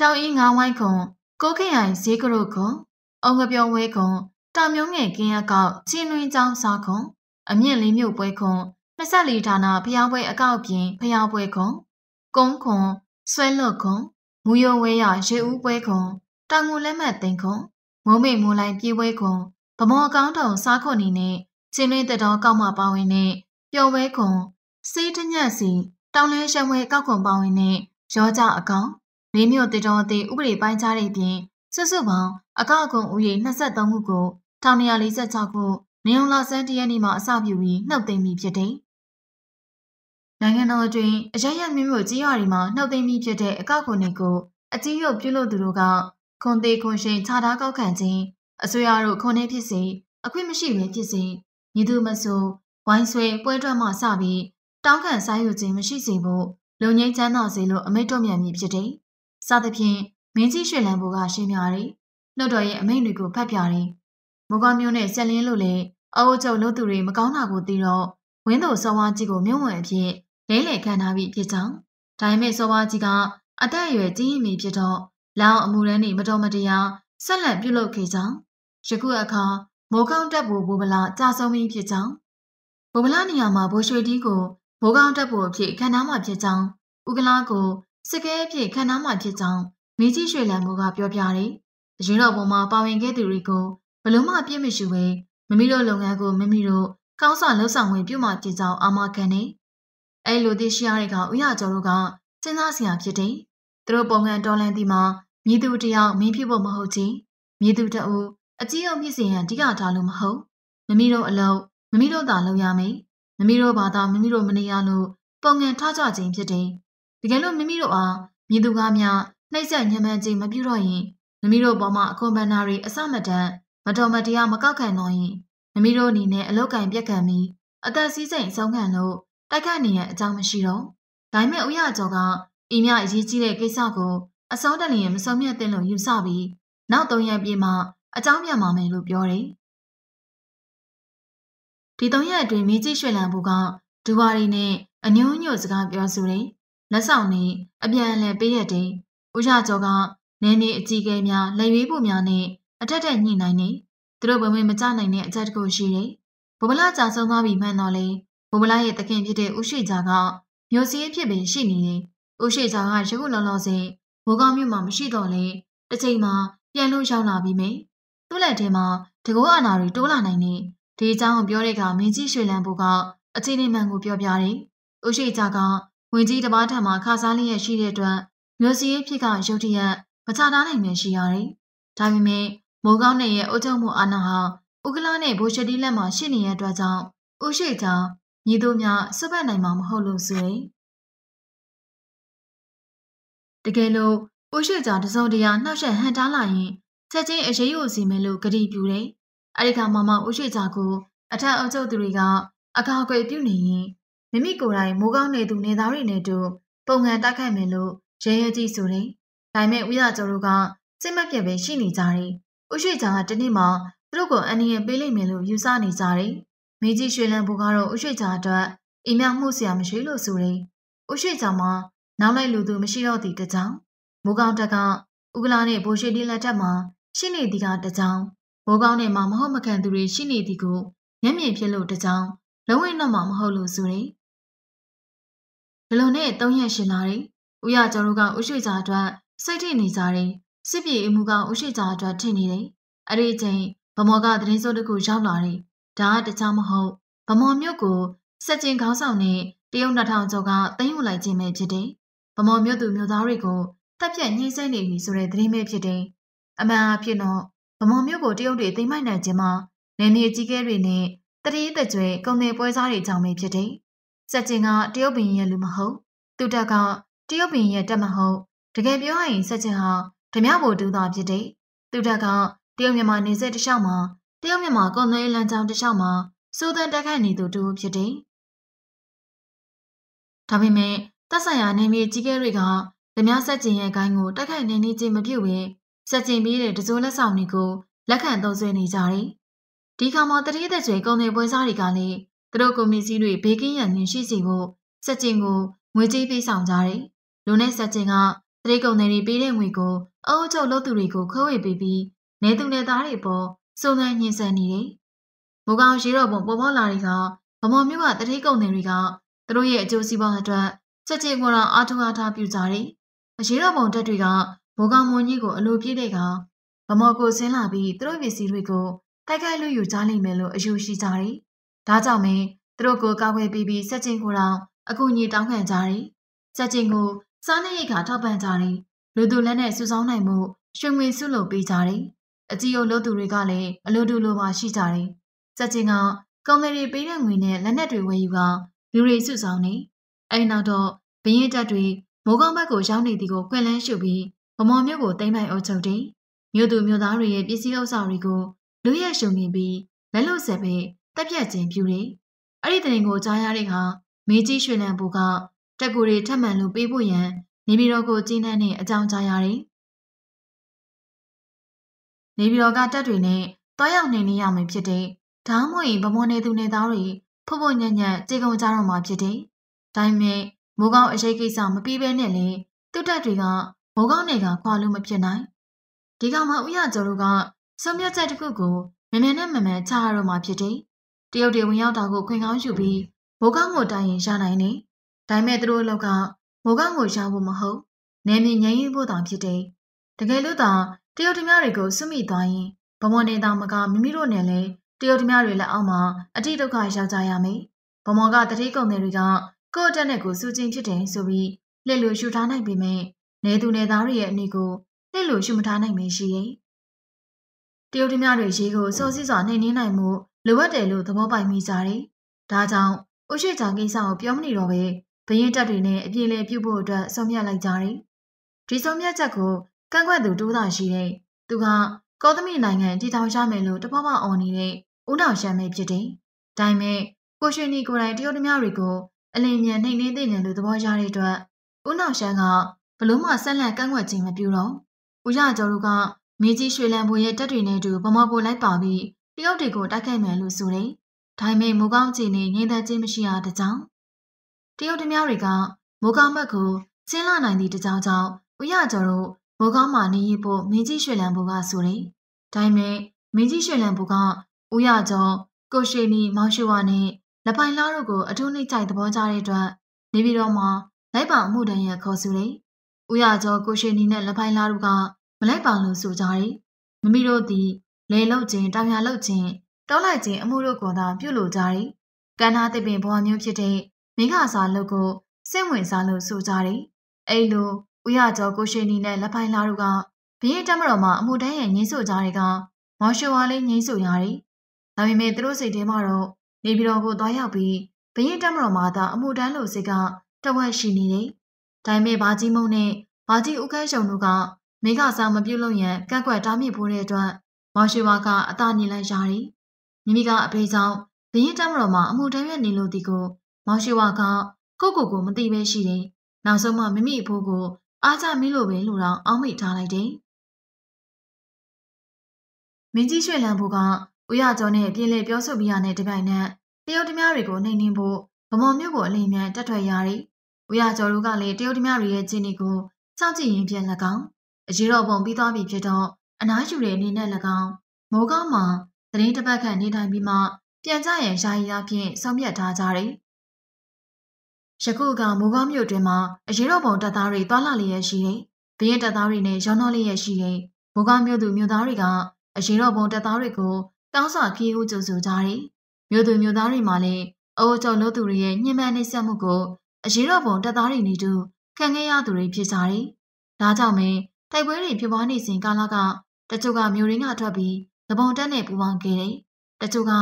တောင်အင်းငါးဝိုင်းခွန်ကိုခရိုင်ဈေးကရုခွန်အောင်ကပြောဝဲခွန်တာမျိုးငယ်ကင်းရကောက်ချင်းတွင်ကျောင်းစားခွန်အမြင့်လေးမြို့ပွဲခွန်24ဌာနဖျားပွဲအကောက်ပြင်ဖျားပွဲခွန်ကုန်းခွန်ဆွဲလွတ်ခွန်မူယဝဲရရေဦးပွဲခွန် တောင်ငူလက်မှတ်သိမ်းခွန်မိုးမိတ်မိုးလိုင်းပြေးပွဲခွန်ဗမော်ကောင်းတုံစားခွန်နီနဲ့ချင်းတွင်တတော်ကောက်မှပါဝင်နဲ့ပျော်ဝဲခွန်စေးတညက်စီတောင်လဲရှံဝဲကောက်ခွန်ပါဝင်နဲ့ရောကြအကောင်လေးမြို့တတော်သေးဥပဒေပိုင်းခြားတဲ့ပြင်စုစုပေါင်းအကောက်အကုန်ဦးရေ23ခုကို1946ခုနေုံလာဆန်းတရက်နေ့မှာအစပြုပြီးနှုတ်သိမ်းပြီးဖြစ်တယ်။နိုင်ငံတော်အတွင်းအရရမြို့မြို့ကြီးရွာတွေမှာနှုတ်သိမ်းပြီးဖြစ်တဲ့အကောက်ခွန်တွေကိုအကြီးရုပ်ပြုလုပ်သူတို့က ခွန်သေးခွန်ရှင်ခြားထားကောက်ခံခြင်းအစိုးရတို့ခွန်နေဖြစ်စေအခွင့်မရှိဘဲဖြစ်စေညီသူမဆိုဝိုင်းဆွဲပွဲထွက်မှစပြီးတောင်းခံဆိုင်ယူခြင်းမရှိစေဖို့လုံငိမ့်ချမ်းသာစေလို့အမိတ်တော်မြန်မည်ဖြစ်တယ်။စသဖြင့်မင်းကြီးရွှေလန်းဘူကရှင်းပြတယ်။နှုတ်တော်ရဲ့အမိန့်တွေကိုဖတ်ပြတယ်။မိုးကောင်းမျိုးနဲ့ဆက်လင်းလို့လည်းအအုပ်ချုပ်လို့သူတွေမကောင်းတာကိုသိတော့ဝင်းတို့စောဝါကြီးကိုမြို့ဝင်အဖြစ်လဲလှယ်ခံထားပြီးဖြစ်ကြောင်းဒါပေမဲ့စောဝါကြီးကအသက်အရွယ်ကြီးရင်ပြီဖြစ်တော့ လောင်အမှုရန်နေမတော်မတရားဆက်လက်ပြုလုပ်ခဲ့ကြောင်းယခုအခါမိုးကောင်းတက်ဖို့ဘူဗလာကြာဆုံးပြီးဖြစ်ကြောင်းဘူဗလာနေရာမှာဘိုးရွှေတီးကိုမိုးကောင်းတက်ဖို့အဖြစ်ခံထားမှဖြစ်ကြောင်းဥကလာကိုစစ်ကဲအဖြစ်ခံထားမှဖြစ်ကြောင်းမိကြီးရွှေလံမိုးကပြောပြတယ်။ရင်တော်ပေါ်မှာပါဝင်ခဲ့သူတွေကိုဘလို့မှပြည့်မရှိဘဲမမီတို့လုပ်ငန်းကိုမမီတို့ကောင်းစွာလှုပ်ဆောင်ဝင်ပြုမှဖြစ်ကြောင်းအာမခံနေ။အဲလိုသိရှိရတဲ့ကဥရကျော်တို့ကစဉ်းစားစရာဖြစ်တယ်။သူတို့ပုံမှန်တော်လန်တီမှာ မြည်သူတယောက်မင်းဖြစ်ဖို့မဟုတ်ချင်းမြည်သူတအူအကြီးအောင်ဖြစ်စေရန်အဓိကထားလို့မဟုတ်မမီတို့အလုပ်မမီတို့သာလုပ်ရမယ်မမီတို့ဘာသာမမီတို့မနေရလို့ပုံငန်ထားကြခြင်းဖြစ်တယ်တကယ်လို့မမီတို့အားမြည်သူကားများနှိမ့်ဆက်ညှဉ်းပန်းခြင်းမပြုတော့ရင်မမီတို့ပေါ်မှာအခွန်ပန်းနာတွေအစမတန်မတော်မတရားမကောက်ခံတော့ရင်မမီတို့အနေနဲ့အလောက်ကင်ပြက်ခံပြီးအသက်စည်းစိမ်ဆုံးခံလို့တိုက်ခတ်နေရအကြောင်းမရှိတော့ဒါပေမဲ့ဥရကျော်ကအိမ်မြအရေးကြီးတဲ့ကိစ္စကို အစောတက်လျင်မစုံမြတ်တဲ့လို့ယူဆပြီးနောက်၃ရက်ပြည့်မှအကြောင်းပြန်ပါမယ်လို့ပြောတယ်။ဒီ၃ရက်အတွင်းမိကြီးရွှေလံဘူကဒူဝါရီနဲ့အညွှန်းညွတ်စကားပြောဆိုတယ်။လက်ဆောင်နဲ့အပြန်အလှန်ပေးရတယ်။ဦးရကျော်ကနင်းနေအကြီးကဲများလက်ရွေးဖို့များနဲ့အထက်ထက်ညှိနှိုင်းနေသူတို့ဘဝင်မကြနိုင်တဲ့အချက်တခုရှိတယ်။ဘဘလာကြာဆုံးသွားပြီမှန်တော့လေဘဘလာရဲ့တခင်ဖြစ်တဲ့ဦးရှိကြာကမျိုးစည်းအဖြစ်ပင်ရှိနေတယ်။ဦးရှိကြာကရုပ်လောလောဆယ် မိုးကောင်းမြို့မှာမရှိတော့လေတစ်ချိန်မှာပြန်လို့ရောက်လာပြီးမယ်။သူ့လက်ထဲမှာတကောအာနာတွေတိုးလာနိုင်နေဒီအကြောင်းကိုပြောတဲ့ကမင်းကြီးရွှေလန်းဘူကအခြေအနေမှန်ကိုပြောပြတယ်။ဦးရှိကြကဝင်ကြီးတပားထံမှာခါစားလျက်ရှိတဲ့အတွက်မျိုးစည်းဖြစ်ကရုတ်တရက်မချတားနိုင်မှရှိရတယ်။ဒါပေမဲ့မိုးကောင်းနေရဲ့အုတ်ချုပ်မှုအာဏာဟာဥကလာနဲ့ဘိုရှတီလက်မှာရှိနေတဲ့အတွက်ကြောင့်ဦးရှိကြညီတို့များစွတ်ပတ်နိုင်မှာမဟုတ်လို့ဆိုရင် တကယ်လို့ဦးရှိကြတစုံတရာနှောက်ယှက်ဟန်တားလာရင်ချက်ချင်းအရေးယူစီမယ်လို့ကတိပြုတယ်။အဲဒီကမှမှဦးရှိကြကိုအထက်အုပ်ချုပ်သူတွေကအကောက်အကွယ်ပြုနေရင်မိမိကိုယ်တိုင်မိုးကောင်းနေသူနေသားတွေနဲ့တူပုံငန်တိုက်ခိုက်မယ်လို့ရဲရဲကြီးဆိုတယ်။ဒါပေမဲ့ဦးရကျော်တို့ကစိတ်မပြတ်ပဲရှိနေကြတယ်။ဦးရှိကြကတနေ့မှသူတို့ကိုအနည်းငယ်ပေးလိမ့်မယ်လို့ယူဆနေကြတယ်။မိကြီးရွှေလန်းဘူကတော့ဦးရှိကြအတွက်အိမ်မြောက်မှုဆရာမရှိလို့ဆိုတယ်။ဦးရှိကြမှာ နောက်လိုက်လူသူမရှိတော့သည့်တကြောင်မိုးကောင်းတက်ကဥကလာနဲ့ဘိုးရှိတီလက်ထက်မှာရှိနေသည်ကတကြောင်မိုးကောင်းနဲ့မှမဟုတ်မခံသူတွေရှိနေသည်ကိုမျက်မြင်ဖြစ်လို့တကြောင်လုံးဝတော့မှမဟုတ်လို့ဆိုရင်ဘလုံနဲ့၃ရက်ရှင်လာတယ်။ဦးရကျော်တို့ကဥရှိကြအတွက်စိတ်ထိနေကြတယ်။စစ်ပြေအမှုကဥရှိကြအတွက်ထင်နေတယ်။အဲ့ဒီအချိန်ဗမော်ကသတင်းစိုးတစ်ခုရောက်လာတယ်။ဒါကတခြားမဟုတ်ဗမော်မြို့ကိုစက်ကျင်ခေါင်းဆောင်နဲ့တရုတ်နှစ်ထောင်ကျော်ကတင်းယူလိုက်ခြင်းပဲဖြစ်တယ်။ ဗမော်မြို့သူမြို့သားတွေကိုတပ်ဖြတ်ညှိစိမ့်နေပြီဆိုတဲ့သတင်းပဲဖြစ်တယ်။အမှန်အဖြစ်တော့ဗမော်မြို့ကိုတရုတ်တွေသိမ်းမိုက်နိုင်ခြင်းမှာနေနေကြီးကဲတွေနဲ့တတိယသက်ကျွဲကုန်တယ်ပွဲစားတွေကြောင့်ပဲဖြစ်တယ်။စက်ကျင်ကတရုတ်ပင်ရဲ့လူမဟုတ်သူတက်ကတရုတ်ပင်ရဲ့တက်မဟုတ်တကယ်ပြောရရင်စက်ကျင်ဟာဓမြဘိုတူသားဖြစ်တယ်။သူတက်ကတရုတ်မြန်မာနေဆက်တစ်လျှောက်မှာတရုတ်မြန်မာကုန်သွယ်လမ်းကြောင်းတစ်လျှောက်မှာစိုးသန်းတက်ခိုက်နေသူတူဖြစ်တယ်။ဒါပေမဲ့ တပ်ဆိုင်ရာနေမြေကြီးကဲတွေကဓမြစက်ကျင်ရဲ့ဂိုင်းကိုတက်ခိုက်နေနေခြင်းမပြုတ်ဘဲစက်ကျင်ပြီးတဲ့တစိုးလက်ဆောင်တွေကိုလက်ခံသုံးစွဲနေကြတယ်။ဒီခါမှာတတိယသက်ကျွေကုန်တဲ့ပွဲစားတွေကလည်းသူတို့ကွန်မီစည်းတွေဘေးကင်းရန်နေရှိစီဖို့စက်ကျင်ကိုငွေကြေးပေးဆောင်ကြတယ်။လူနဲ့စက်ကျင်ကတတိကုန်တွေပေးတဲ့ငွေကိုအုပ်ချုပ်လုပ်သူတွေကိုခိုးဝေပေးပြီးနေသူနဲ့သားတွေပေါ်စုံစမ်းညှဉ်းဆန်နေတယ်။မိုးကောင်ရှိတော့ပုံပေါ်ပေါ်လာတွေကဗမော်မျိုးကတတိကုန်တွေကသူတို့ရဲ့အကျိုးစီးပွားအတွက် စက်ကျင်ကိုတော့အားထုတ်အားထားပြုကြတယ်။အရှိတော်ပုံတက်တွေကမိုးကောင်မွန်ကြီးကိုအလိုပြည့်တဲ့ကဗမော်ကိုဆင်းလာပြီးသူတို့ပစ္စည်းတွေကိုတိုက်ခိုက်လို့ယူကြလိမ့်မယ်လို့အယူရှိကြတယ်။ဒါကြောင့်မင်းသူတို့ကိုကောက်ွယ်ပြီးပြီးစက်ကျင်ကိုတော့အကူအညီတောင်းခံကြတယ်။စက်ကျင်ကိုစားနေရိတ်ခါထောက်ပံ့ကြတယ်။လူသူလက်နဲ့စုဆောင်းနိုင်မှုရွှေငွေစုလုပ်ပေးကြတယ်။အကြီးအုပ်လို့သူတွေကလည်းအလိုတူလိုပါရှိကြတယ်။စက်ကျင်ကကုန်တယ်တွေပေးတဲ့ငွေနဲ့လက်နက်တွေဝယ်ယူကလူတွေစုဆောင်းနေ။ အဲဒီနောက်တော့ဘရင်တက်တွေမိုးကောင်းဘက်ကိုရောက်နေသည်ကိုကွင်လန်းရှုပြီးဗမော်မြို့ကိုတိမ့်ပိုင်အုပ်ချုပ်တယ်။မြို့သူမြို့သားတွေရဲ့ပစ္စည်းဥစ္စာတွေကိုလူရဲရှုံနေပြီးလက်လို့ဆက်ပဲတက်ပြတ်ခြင်းပြုတယ်။အဲ့ဒီတဲ့ရင်ကိုကြားရတဲ့အခါမေကြီးရွှေလံပူကတက်ကူတွေထပ်မံလို့ပေးဖို့ရန်နေပြည်တော်ကိုကျင်းနှန်းနဲ့အကြောင်းကြားရတယ်။နေပြည်တော်ကတက်တွေနဲ့တွားရောက်နေနေရမယ်ဖြစ်တဲ့ဒါမှမဟုတ်ဗမွန်နေသူနေသားတွေဖဖို့ဖို့ညံ့ညံ့ကြေကုန်ကြတော့မှဖြစ်တယ်။ ဒါပေမဲ့မိုးကောင်းအရေးကိစ္စမပြီးဘဲနဲ့လေသူ့တက်တွေကမိုးကောင်းတွေကခွာလို့မဖြစ်နိုင်။ဒီကောင်မှဥရကျော်တို့ကဆုံးဖြတ်ချက်တစ်ခုကိုမမြန်နဲ့မမြန်ချရတော့မှဖြစ်တယ်။တရုတ်တွေဝင်ရောက်တာကိုခွင်ကောင်းယူပြီးမိုးကောင်းကိုတိုင်ရင်ရနိုင်တယ်။ဒါပေမဲ့သူတို့အလောက်ကမိုးကောင်းကိုရဖို့မဟုတ်။နေမြငြိမ်းရေးဖို့တောင်ဖြစ်တယ်။တကယ်လို့သာတရုတ်တများတွေကိုစွမိသွားရင်ဗမော်နေတောင်မကမိမိတို့နဲ့လည်းတရုတ်တများတွေလက်အောက်မှာအတိဒုက္ခရောက်ကြရမယ်။ဗမော်ကတတိကုံတွေက ကိုယ့်အတက်နဲ့ကိုစူးချင်းဖြစ်တယ်ဆိုပြီးလက်လိုရှူထားနိုင်ပေမဲ့နေသူနေသားတွေရဲ့အနေကိုလက်လိုရှူမထားနိုင်မေရှိရဲ့။တရုတ်တများတွေရေးကိုစောစီးစွာနှိမ်နှင်းနိုင်မှုလိုအပ်တယ်လို့သဘောပိုင်မိကြတယ်။ဒါကြောင့်ဥရှိချောင်ကိစ္စကိုပြောမနေတော့ပဲဘရင်တက်တွေနဲ့အပြေလဲပြုတ်ဖို့အတွက်ဆုံးဖြတ်လိုက်ကြတယ်။ဒီဆုံးဖြတ်ချက်ကိုကန့်ကွက်သူတိုးတာရှိတဲ့သူကကောသမီနိုင်ငံတည်ထောင်ရမယ်လို့တပပအော်နေတဲ့ဦးတော်ရှမ်းပဲဖြစ်တယ်။ဒါပေမဲ့ကိုရွှေနီကိုယ်တိုင်တရုတ်တများတွေကို အလင်းမြန်နှိမ့်နှင်းသိနေလို့သဘောရတဲ့အတွက်ဦးနောက်ရှမ်းကဘလို့မှဆက်လန့်ကန့်ကွက်ခြင်းမပြုတော့ဦးရကျော်တို့ကမေကြီးရွှေလံဘိုရဲ့တက်တွေနဲ့အတူဗမော်ကိုလိုက်ပါပြီးတရုတ်တွေကိုတိုက်ခိုက်မယ်လို့ဆိုတယ်။ဒါပေမဲ့မိုးကောင်းချီနေငြိမ်သက်ခြင်းမရှိတာကြောင့်တရုတ်တများတွေကမိုးကောင်းဘက်ကိုကျင်းလာနိုင်သည့်တကြောင်ကြောင့်ဦးရကျော်တို့မိုးကောင်းမှနေရဖို့မင်းကြီးရွှေလံဘိုကဆိုတယ်။ဒါပေမဲ့မင်းကြီးရွှေလံဘိုကဦးရကျော်ကိုရှိနီမောင်ရှူဝါနဲ့ လက်ပိုင်လားတို့ကိုအထူးနှိမ့်ချိုက်သဘောကျတဲ့အတွက်နေပြည်တော်မှာလိုက်ပါမှုတန်းရခေါ်ဆိုတယ်။ဦးရကျော်ကိုရှိနီနဲ့လက်ပိုင်လားတို့ကမလိုက်ပါလို့ဆိုကြတယ်။မမီတို့သည်လေလုတ်ခြင်းတောင်ရလုတ်ခြင်းတောလိုက်ခြင်းအမှုတို့ကိုသာပြုလုပ်ကြတယ်။ကန္နာသစ်ပင်ဘဝမျိုးဖြစ်တဲ့မိခစာလုတ်ကိုစိတ်ဝင်စားလို့ဆိုကြတယ်။အဲ့လိုဦးရကျော်ကိုရှိနီနဲ့လက်ပိုင်လားတို့ကဘင်းတမတော်မှာအမှုတန်းရငင်းဆိုကြတဲ့ကမော်ရှူဝါလေးငင်းဆိုရတယ်။ဒါပေမဲ့သူတို့စိတ်ထဲမှာတော့ နေပြည်တော်ကိုသွားရောက်ပြီးဘရင်တက်မတော်မှာသာအမှုတန်းလို့စိတ်ကတဝက်ရှိနေတယ်။ဒါပေမဲ့ဘာကြီးမုံနဲ့ဘာကြီးဦးခဲရှုံတို့ကမိခစားမပြုတ်လို့ရန်ကန့်ကွက်တားမြစ်ဖို့တဲ့အတွက်မော်ရှိဝါကအသာနေလိုက်ရတယ်။မိမိကအဖေကြောင့်ဘရင်တက်မတော်မှာအမှုတန်းရနေလို့ဒီကိုမော်ရှိဝါကကိုကိုကိုမသိပဲရှိတယ်။နောက်ဆုံးမှမိမိအဖိုးကိုအားကြမိလို့ပဲလို့တော့အောင်းမိထားလိုက်တယ်။မင်းကြီးရွှေလန်းဘိုက ဦးရကျော်နဲ့ပြင်းလဲပြောဆိုပြီးရတဲ့တပိုင်နဲ့တရုတ်တများတွေကိုနှိမ်နှင်းဖို့ဗမော်မြို့ကိုအလင်းမြန်တက်ထွက်ရတယ်။ဦးရကျော်တို့ကလည်းတရုတ်တများတွေရဲ့ခြေနေကိုစောင့်ကြည့်ရင်းပြန်၎င်းအကြီးတော်ပုံပြီးသွားပြီဖြစ်တော့အနားယူတဲ့အနေနဲ့၎င်းမိုးကောင်းမှာသတင်းတစ်ပတ်ခန့်နေထိုင်ပြီးမှပြန်ကြရန်ရှားရည်အဖြစ်ဆုံးဖြတ်ထားကြတယ်။ယခုကမိုးကောင်းမြို့တွင်မှာအရေးတော်ပုံတပ်သားတွေတွာလာလျက်ရှိတယ်။ဘရင်တပ်သားတွေနဲ့ရောင်းတော့လျက်ရှိတယ်။မိုးကောင်းမြို့သူမြို့သားတွေကအရေးတော်ပုံတပ်သားတွေကို တောင်းစွာခီးဦးကြိုဆိုကြတယ်။မြို့သူမြို့သားတွေမှလည်းအိုးကျော်လို့သူတွေရဲ့ညှဉ်းပန်းနှိပ်စက်မှုကိုအရေးတော်ပုံတပ်သားတွေနေတူခံခဲ့ရသူတွေဖြစ်ကြတယ်။ဒါကြောင့်ပဲတိုက်ပွဲတွေဖြစ်ပွားနေစဉ်ကာလကတချို့ကမြို့ရင်းကထွက်ပြီးသဘုံတက်နဲ့ပူပေါင်းခဲ့တယ်။တချို့က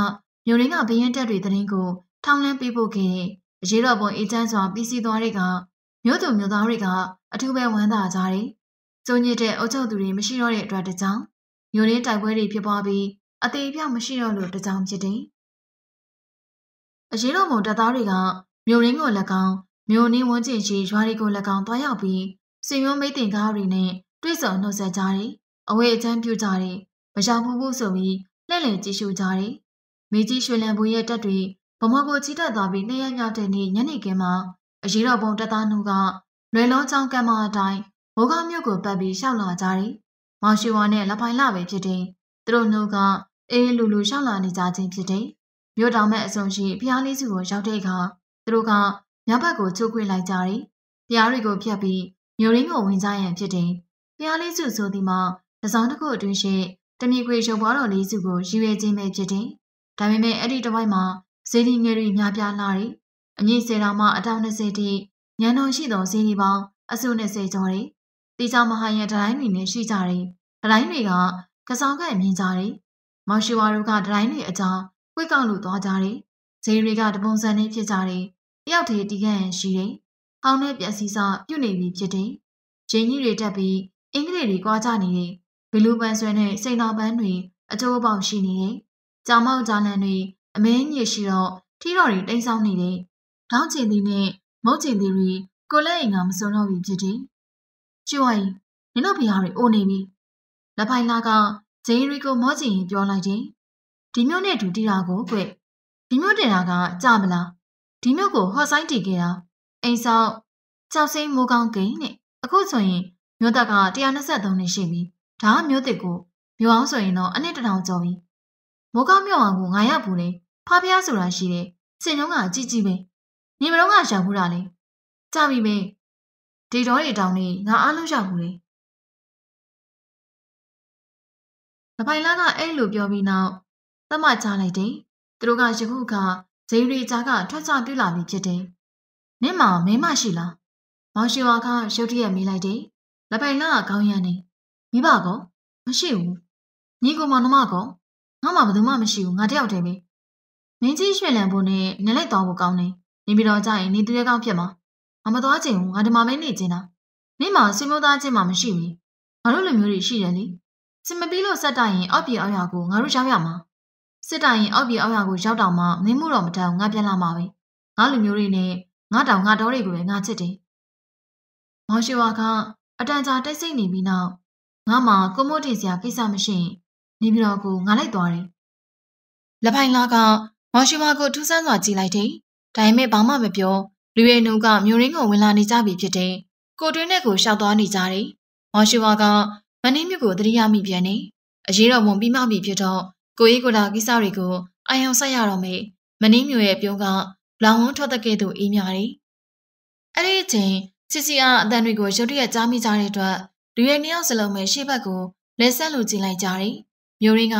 မြို့ရင်းကဘရင်တက်တွေတရင်ကိုထောင်းလန်းပေးပို့ခဲ့တယ်။အရေးတော်ပုံအေးချမ်းစွာပြီးစီးသွားတဲ့ကမြို့သူမြို့သားတွေကအထူးပဲဝမ်းသာကြတယ်။ကျုံညစ်တဲ့အုပ်ချုပ်သူတွေမရှိတော့တဲ့အတွက်တကြောင်မြို့ရင်းတိုက်ပွဲတွေဖြစ်ပွားပြီး အသေးပြမရှိတော့လို့တကြောင်ဖြစ်တယ်။အရေးတော်ပုံတပ်သားတွေကမြို့ရင်းကို၎င်းမြို့နင်းဝန်းကျင်ရှိရွာတွေကို၎င်းတွားရောက်ပြီးစီယွန်းမိတ်တင်ကားတွေနဲ့တွေ့ဆုံနှုတ်ဆက်ကြတယ်။အဝေးအချမ်းပြကြတယ်။မရောက်ဘူးဘူးဆိုပြီးလှည့်လည်ကြည့်ရှုကြတယ်။မိကြီးရွှေလံဘူရဲ့တက်တွေဗမော်ကိုချီတက်သွားပြီးနှစ်ရက်မြောက်တဲ့နေ့ညနေခင်းမှာအရေးတော်ပုံတပ်သားနှုတ်ကလွယ်လုံးချောင်းကမ်းမအတိုင်းမိုးကောင်းမြို့ကိုပတ်ပြီးရှောက်လာကြတယ်။မောင်ရှိဝါနဲ့လက်ဖိုင်လာပဲဖြစ်တယ်။သူတို့နှုတ်က အေးလူလူရှောက်လာနေကြခြင်းဖြစ်တယ်။မြို့တောင်မဲ့အစုံရှိဖျားလေးစုကိုရောက်တဲ့အခါသူတို့ကမြောက်ဘက်ကိုချိုးခွေလိုက်ကြတယ်။ဖျားတွေကိုဖျက်ပြီးမြို့ရင်းကိုဝင်ကြရန်ဖြစ်တယ်။ဖျားလေးစုဆိုသည်မှာတစောင်းတစ်ခုအတွင်းရှိတမီခွေရုပ်ပွားတော်လေးစုကိုရည်ရွယ်ခြင်းပဲဖြစ်တယ်။ဒါပေမဲ့အဲ့ဒီတစ်ဝိုက်မှာဇေဒီငယ်တွေများပြားလာတယ်။အမြင့်စေတောင်မှအတောင်20တိညံတော်ရှိသောဇေဒီပေါင်းအစု20ကျော်တယ်။တိကျမဟာရန်တိုင်းတွေနဲ့ရှိကြတယ်။တိုင်းတွေကကဆောင်ကမြင်ကြတယ် မောင်ရှိဝါတို့ကဒတိုင်းတွေအကြောင်းခွေးကောက်လို့သွားကြတယ်။ဇေရီကတပုံစံနဲ့ဖြစ်ကြတယ်။တယောက်တည်းတီးခန့်ရှိတယ်။ဟောင်းနဲ့ပြက်စီစပြုတ်နေပြီဖြစ်တယ်။ဂျင်းကြီးတွေတက်ပြီးအင်္ဂလိပ်တွေကြွားကြနေတယ်။ဘလူးပန်းဆွဲနဲ့စိန်တော်ပန်းတွေအကျိုးပေါက်ရှိနေတယ်။ကြောင်မောက်ကြားလန်တွေအမဲညစ်ရှိတော့ထီတော်တွေတိမ်ဆောင်းနေတယ်။ထောင်းချင်သည်နဲ့မုတ်ချင်သည်တွေကိုလက်အိမ်ကမစုံတော့ပြီဖြစ်တယ်။ကျွိုင်းနင်တို့ဖျားတွေအိုနေပြီ။လက်ပိုင်လာက ဂျေရီကိုမော့ချင်ရင်ပြောလိုက်တယ်။ဒီမျိုးနဲ့တူတီတာကိုကွဒီမျိုးတင်တာကကြမလားဒီမျိုးကိုဟော့ဆိုင်တီခဲ့တာအိမ်ဆောင်ကြောက်စိမ်းမိုးကောင်းကိန်းနဲ့အခုဆိုရင်မျိုးသက်က123နှစ်ရှိပြီဒါကမျိုးတစ်ကိုမျိုးအောင်ဆိုရင်တော့အနည်းတစ်ထောင်ကျော်ပြီမိုးကောင်းမျိုးအောင်ကိုငါရဘူးလေဖားဖျားဆိုတာရှိတယ်စင်လုံးကအကြီးကြီးပဲနေမတော့ကရှောင်ဘူးတာလေကြပြီပဲဒီတော်တွေတောင်းနေငါအားလုံးရှောင်ဘူးလေ တပိုင်လာကအဲ့လိုပြောပြီးနောက်သတ်မှတ်ချလိုက်တယ်သူတို့ကယခုအခါဇေရီကြားကထွက်ချပြလာပြီဖြစ်တယ်နင့်မှာမင်းမရှိလားမောင်ရှိဝါကရုတ်တရက်မေးလိုက်တယ်လက်ပိုင်လာကခေါင်းရမ်းနေမိဘကောမရှိဘူးညီကောင်မနှမကောငါမှဘယ်သူမှမရှိဘူးငါတယောက်တည်းပဲမင်းကြီးရွှေလံဖို့နဲ့နလိုက်တော်ဖို့ကောင်းနေနေပြီးတော့ကြာရင်နေသူရဲကောင်းဖြစ်မှာငါမသွားချင်ဘူးငါဒီမှာမင်းနေချင်တာနင့်မှာဆွေမျိုးသားချင်းမှမရှိဘူးငါတို့လူမျိုးတွေရှိတယ်လေ စင်မပြီးလို့စက်တိုင်ရင်အောက်ပြေအောက်ရွာကိုငါတို့ရောက်ရမှာစစ်တိုင်ရင်အောက်ပြေအောက်ရွာကိုရောက်တော့မှမင်းမှုတော့မတန်ငါပြန်လာမှာပဲငါလူမျိုးတွေနဲ့ငါတောင်ငါတော်တွေကိုပဲငါချစ်တယ်မောင်ရှိဝါကအတန်ကြာတိတ်ဆိတ်နေပြီးနောက်ငါမှကိုမို့တင်စရာကိစ္စမရှိရင်နေပြီးတော့ကိုငါလိုက်သွားတယ်လက်ဖိုင်လာကမောင်ရှိဝါကိုထူးဆန်းစွာကြည့်လိုက်တယ်ဒါပေမဲ့ဘာမှမပြောလူရဲ့နှုတ်ကမြို့ရင်းကိုဝင်လာနေကြပြီဖြစ်တယ်ကိုတွင်းနဲ့ကိုရှောက်သွားနေကြတယ်မောင်ရှိဝါက မင်းမြစ်ကိုသတိရမိပြန်နေအရေးတော်ဝန်ပြီးမှပြီဖြစ်တော့ကိုကြီးကိုလာကိစ္စတွေကိုအာယုံဆက်ရတော့မေမင်းမျိုးရဲ့ပြုံးကလောင်ဝန်းထွက်တဲ့ကဲ့သို့အေးမြတယ်အဲ့ဒီအချိန်စီစီအားအတန်တွေကိုရုတ်တရက်ကြားမိကြတဲ့အတွက်လူရဲ့နှစ်ယောက်စလုံးပဲရှေ့ဘက်ကိုလက်ဆက်လူကြည့်လိုက်ကြတယ်မျိုးရင်းက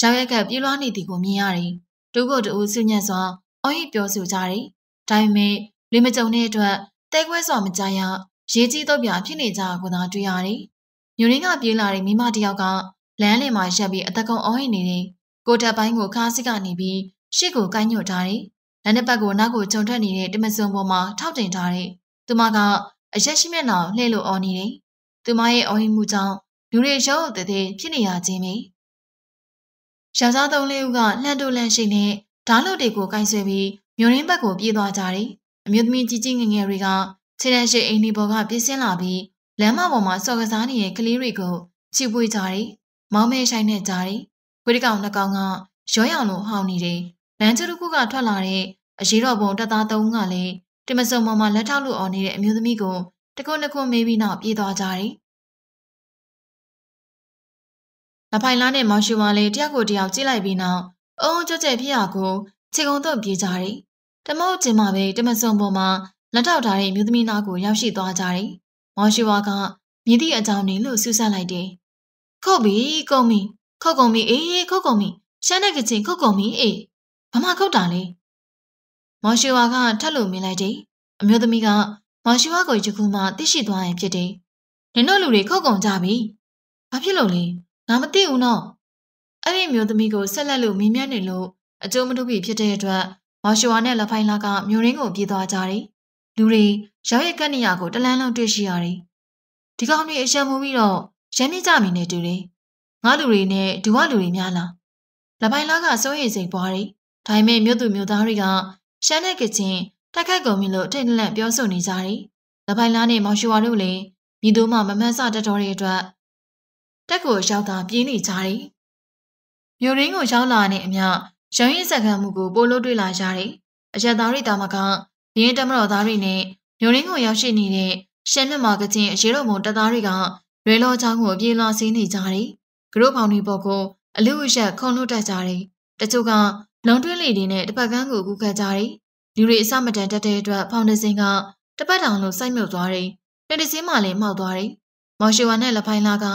ရောက်ရက်ကပြေးလွှားနေသည်ကိုမြင်ရတယ်တူကိုတူဆူညံ့စွာအော်ဟစ်ပြောဆိုကြတယ်ဒါပေမဲ့လေမကြုံတဲ့အတွက်တဲခွဲစွာမကြရရေးကြီးတော့ပြဖြစ်နေကြကိုသာတွေ့ရတယ် ညိုရင်းကပြေးလာတဲ့မိမတယောက်ကလမ်းလင်မှာရပ်ပြီးအသက်ကုန်အော်ဟစ်နေတဲ့ကိုတက်ပိုင်းကိုခါးစစ်ကနေပြီးရှေ့ကိုကိုင်းညွတ်ထားတယ်။လက်နှစ်ပတ်ကိုနောက်ကိုဂျုံထွက်နေတဲ့တမစုံပေါ်မှာထောက်တင်ထားတဲ့သူမကအရက်ရှိမျက်နှာလှည့်လို့အော်နေတယ်။သူမရဲ့အော်ဟစ်မှုကြောင့်လူတွေရုပ်တဲ့တဲ့ဖြစ်နေရခြင်းပဲ။ယောက်ျားသုံးလေးဦးကလှန်တူလှန်ရှိနေဓာတ်လုတ်တွေကိုကိုင်းဆွဲပြီးမျိုးရင်းဘက်ကိုပြေးသွားကြတယ်။အမျိုးသမီးကြီးကြီးငယ်ငယ်တွေကခြေတန်းရှိအိမ်ဒီဘော်ကပြင်းစင်းလာပြီး လမ်းမပေါ်မှာစော်ကစားနေတဲ့ကလေးတွေကိုချီပွေကြတယ်။မောင်းမဲဆိုင်နဲ့ကြတယ်။ဝိတကောင်နှစ်ကောင်ကရောရောင်လိုဟောင်းနေတယ်။လမ်းကျတစ်ခုကထွက်လာတဲ့အရေးတော်ပုံတပ်သားသုံးကလည်းတမစုံပေါ်မှာလက်ထောက်လို့အော်နေတဲ့အမျိုးသမီးကိုတကုတ်နှစ်ခုမေးပြီးနောက်ပြေးသွားကြတယ်။လဖိုင်လာနဲ့မောင်ရှူဝါလေးတယောက်ကိုတယောက်ကြည့်လိုက်ပြီးနောက်အုံကြွကြဲဖြစ်ရကိုခြေကုံတော့ပြေးကြတယ်။တမုတ်ကျင်မှာပဲတမစုံပေါ်မှာလက်ထောက်ထားတဲ့မျိုးသမီးနာကိုရောက်ရှိသွားကြတယ်။ မောင်ရှူဝါကမြည်သည့်အကြောင်းနေလို့စူးစမ်းလိုက်တယ်။ခုတ်ပြီကုန်ပြီခုတ်ကုန်ပြီအေးခုတ်ကုန်ပြီရှမ်းတဲ့ကချင်ခုတ်ကုန်ပြီအေးဘာမှခုတ်တာလဲမော်ရှီဝါကထက်လို့မြင်လိုက်တယ်အမျိုးသမီးကမော်ရှီဝါကိုယခုမှသိရှိသွားရင်ဖြစ်တယ်နင်တို့လူတွေခုတ်ကုန်ကြပြီဘာဖြစ်လို့လဲငါမသိဘူးနော်အဲ့ဒီမျိုးသမီးကိုဆက်လက်လို့မင်းမြတ်နေလို့အကျိုးမထုတ်ပြီဖြစ်တဲ့အတွက်မော်ရှီဝါနဲ့လက်ဖိုင်လာကမျိုးရင်းကိုပြေးသွားကြတယ် လူတွေရောက်ရက်ကက်နေရကိုတလန်းလုံးတွေ့ရှိရတယ်ဒီကောင်တွေအရှံမှုပြီးတော့ရမ်းမြကြမိနေတူတယ်ငါလူတွေနဲ့ဒူဝလူတွေများလားလပိုင်လာကစိုးရိမ်စိတ်ပွားတယ်ဒါပေမဲ့မြို့သူမြို့သားတွေကရှမ်းတဲ့ကချင်းတိုက်ခိုက်ကုန်ပြီလို့ထိတ်လန့်ပြောဆိုနေကြတယ်လပိုင်လာနဲ့မောင်ရှူဝါတို့လည်းမိတို့မှမမန်းစတတော်တဲ့အတွက်တက်ကိုရောက်တာပြေးနေကြတယ်မြို့ရင်းကိုရောက်လာတဲ့အမျှရုံးရင်စက္ကန့်မှုကိုပိုလို့တွေ့လာကြတယ်အရက်သားတွေတာမက ဘင်းတမတော်သားတွေနဲ့မြို့ရင်းကိုရောက်ရှိနေတဲ့ရှမ်းမြမာကချင်းအရေးတော်မုံတပ်သားတွေကရွေလောချောင်းကိုပြေးလာစင်းနေကြတယ်ဂရုဖောင်ဒီပေါ်ကိုအလူအရက်ခုံလို့တက်ကြတယ်။တချို့ကလုံတွင်းလေတွေနဲ့တစ်ပတ်ကန်းကိုကူခတ်ကြတယ်။လူတွေအစမတန်တက်တဲ့အတွက်ဖောင်ဒစင်ကတစ်ပတ်တောင်လုံးစိုက်မြုပ်သွားတယ်။လက်တစင်းမှလည်းမှောက်သွားတယ်။မောင်ရှီဝါနဲ့လက်ဖိုင်းလာက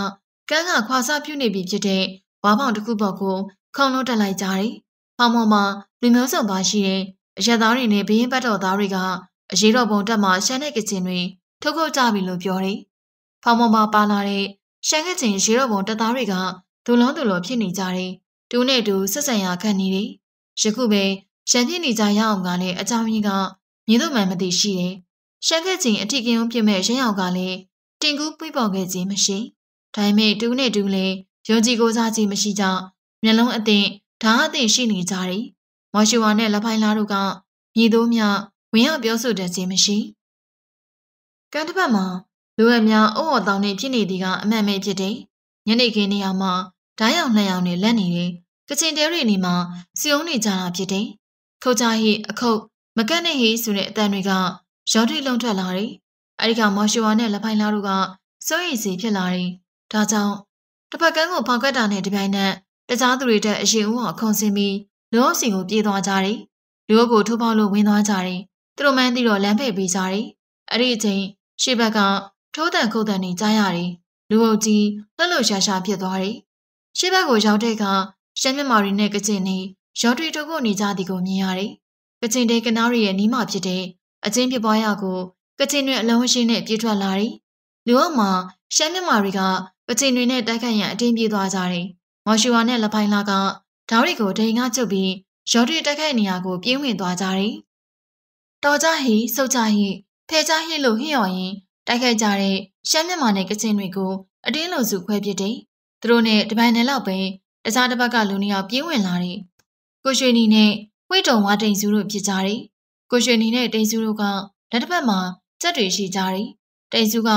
ကန်းကခွာစားပြုတ်နေပြီဖြစ်တဲ့ဝါပေါင်တစ်ခုပေါ်ကိုခုံလို့တက်လိုက်ကြတယ်။ဖောင်ပေါ်မှာလူမျိုးစုံပါရှိတဲ့ အရက်သားတွေနဲ့ဘင်းပတ်တော်သားတွေကအရေးတော်ပုံတက်မှရှမ်းတဲ့ကချင်တွေထုတ်ခုတ်ကြပြီလို့ပြောတယ်။ဖောင်ပေါ်မှာပါလာတဲ့ရှမ်းကချင်ရေတော်ပုံတပ်သားတွေကဒုလုံးဒုလုံးဖြစ်နေကြတယ်။တူနဲ့တူဆက်ဆံရာခံနေတယ်။ယခုပဲရှမ်းဖြစ်နေကြရအောင်ကလည်းအကြောင်းရင်းကမြေတို့မှန်မသိရှိတယ်။ရှမ်းကချင်အထီးကင်းပြမဲ့ရင်းအောင်ကလည်းတင်ကူးပြပေါ်ခဲ့ခြင်းမရှိ။ဒါပေမဲ့တူနဲ့တူလည်းယုံကြည်ကိုးစားခြင်းမရှိကြ။မျက်လုံးအသင့်ဓာတ်အသင့်ရှိနေကြတယ်။ မော်ရှိဝါနဲ့လက်ဖိုင်းလာတို့ကမြေတို့မြဝင်ရောက်ပြောဆိုတတ်ခြင်းမရှိ။ကံတစ်ပတ်မှာလူအများအုံအော်တောင်းနေဖြစ်နေသည်ကအမှန်ပဲဖြစ်တယ်။ညနေခင်းနေရာမှာဓာတ်ရောင်နှစ်ရောင်နဲ့လက်နေတယ်။ကချင်တဲရီနေမှာစီုံနေကြတာဖြစ်တယ်ခုတ်ချဟိအခုတ်မကက်နဲ့ဟိဆိုတဲ့အတန်တွေကရောထိလုံးထွက်လာတယ်။အဲဒီကမော်ရှူဝါနဲ့လက်ဖိုင်လာတို့ကစိုးရိမ်စီဖြစ်လာတယ်။ဒါကြောင့်တစ်ဖက်ကန်းကိုဖောက်ကွက်တာနဲ့တပြိုင်နက်တခြားသူတွေတက်အရှင်ဦးဟာခုံစင်းပြီး လူအုပ်စီကိုပြေးသွားကြတယ်။လူအုပ်ကိုထိုးပေါက်လို့ဝင်သွားကြတယ်။သူတို့မှန်းသိတော့လမ်းဖေးပေးကြတယ်။အဲ့ဒီအချိန်ရှေ့ဘက်ကထိုးတန်ခုတ်တန်နေကြားရတယ်။လူအုပ်ကြီးလှလှရှာရှာဖြစ်သွားတယ်။ရှေ့ဘက်ကိုရောက်တဲ့အခါရှမ်းမြမာရီနဲ့ကကျင်နေရောထွေတုပ်ကိုနေကြသည်ကိုမြင်ရတယ်။ကချင်တဲကနားရီရဲ့နီးမဖြစ်တဲ့အချင်းပြပွားရကိုကချင်တွေအလုံးရှိနဲ့ပြေးထွက်လာတယ်။လူအောင်မှာရှမ်းမြမာတွေကကချင်တွေနဲ့တိုက်ခိုက်ရန်အတင်းပြေးသွားကြတယ်။မော်ရှူဝါနဲ့လက်ဖိုင်လာက ဓာရီကိုဒိန်ကချုပ်ပြီးရောထွေတိုက်ခိုက်နေရကိုပြေးဝင်သွားကြတယ်။တော်ကြဟိစုတ်ကြဟိဖဲကြဟိလို့ဟိော်ရင်တိုက်ခိုက်ကြတဲ့ရှမ်းမြမာနဲ့ကချင်တွေကိုအတင်းလုံစုခွဲပစ်တယ်။သူတို့နဲ့တပန်နယ်လောက်ပဲတခြားတစ်ဘက်ကလူနှစ်ယောက်ပြေးဝင်လာတယ်ကိုရွှေနီနဲ့ဝိတုံဝါတိန်စုတို့ဖြစ်ကြတယ်။ကိုရွှေနီနဲ့တိန်စုတို့ကလက်တစ်ဖက်မှာကြက်တွေရှိကြတယ်။တိန်စုက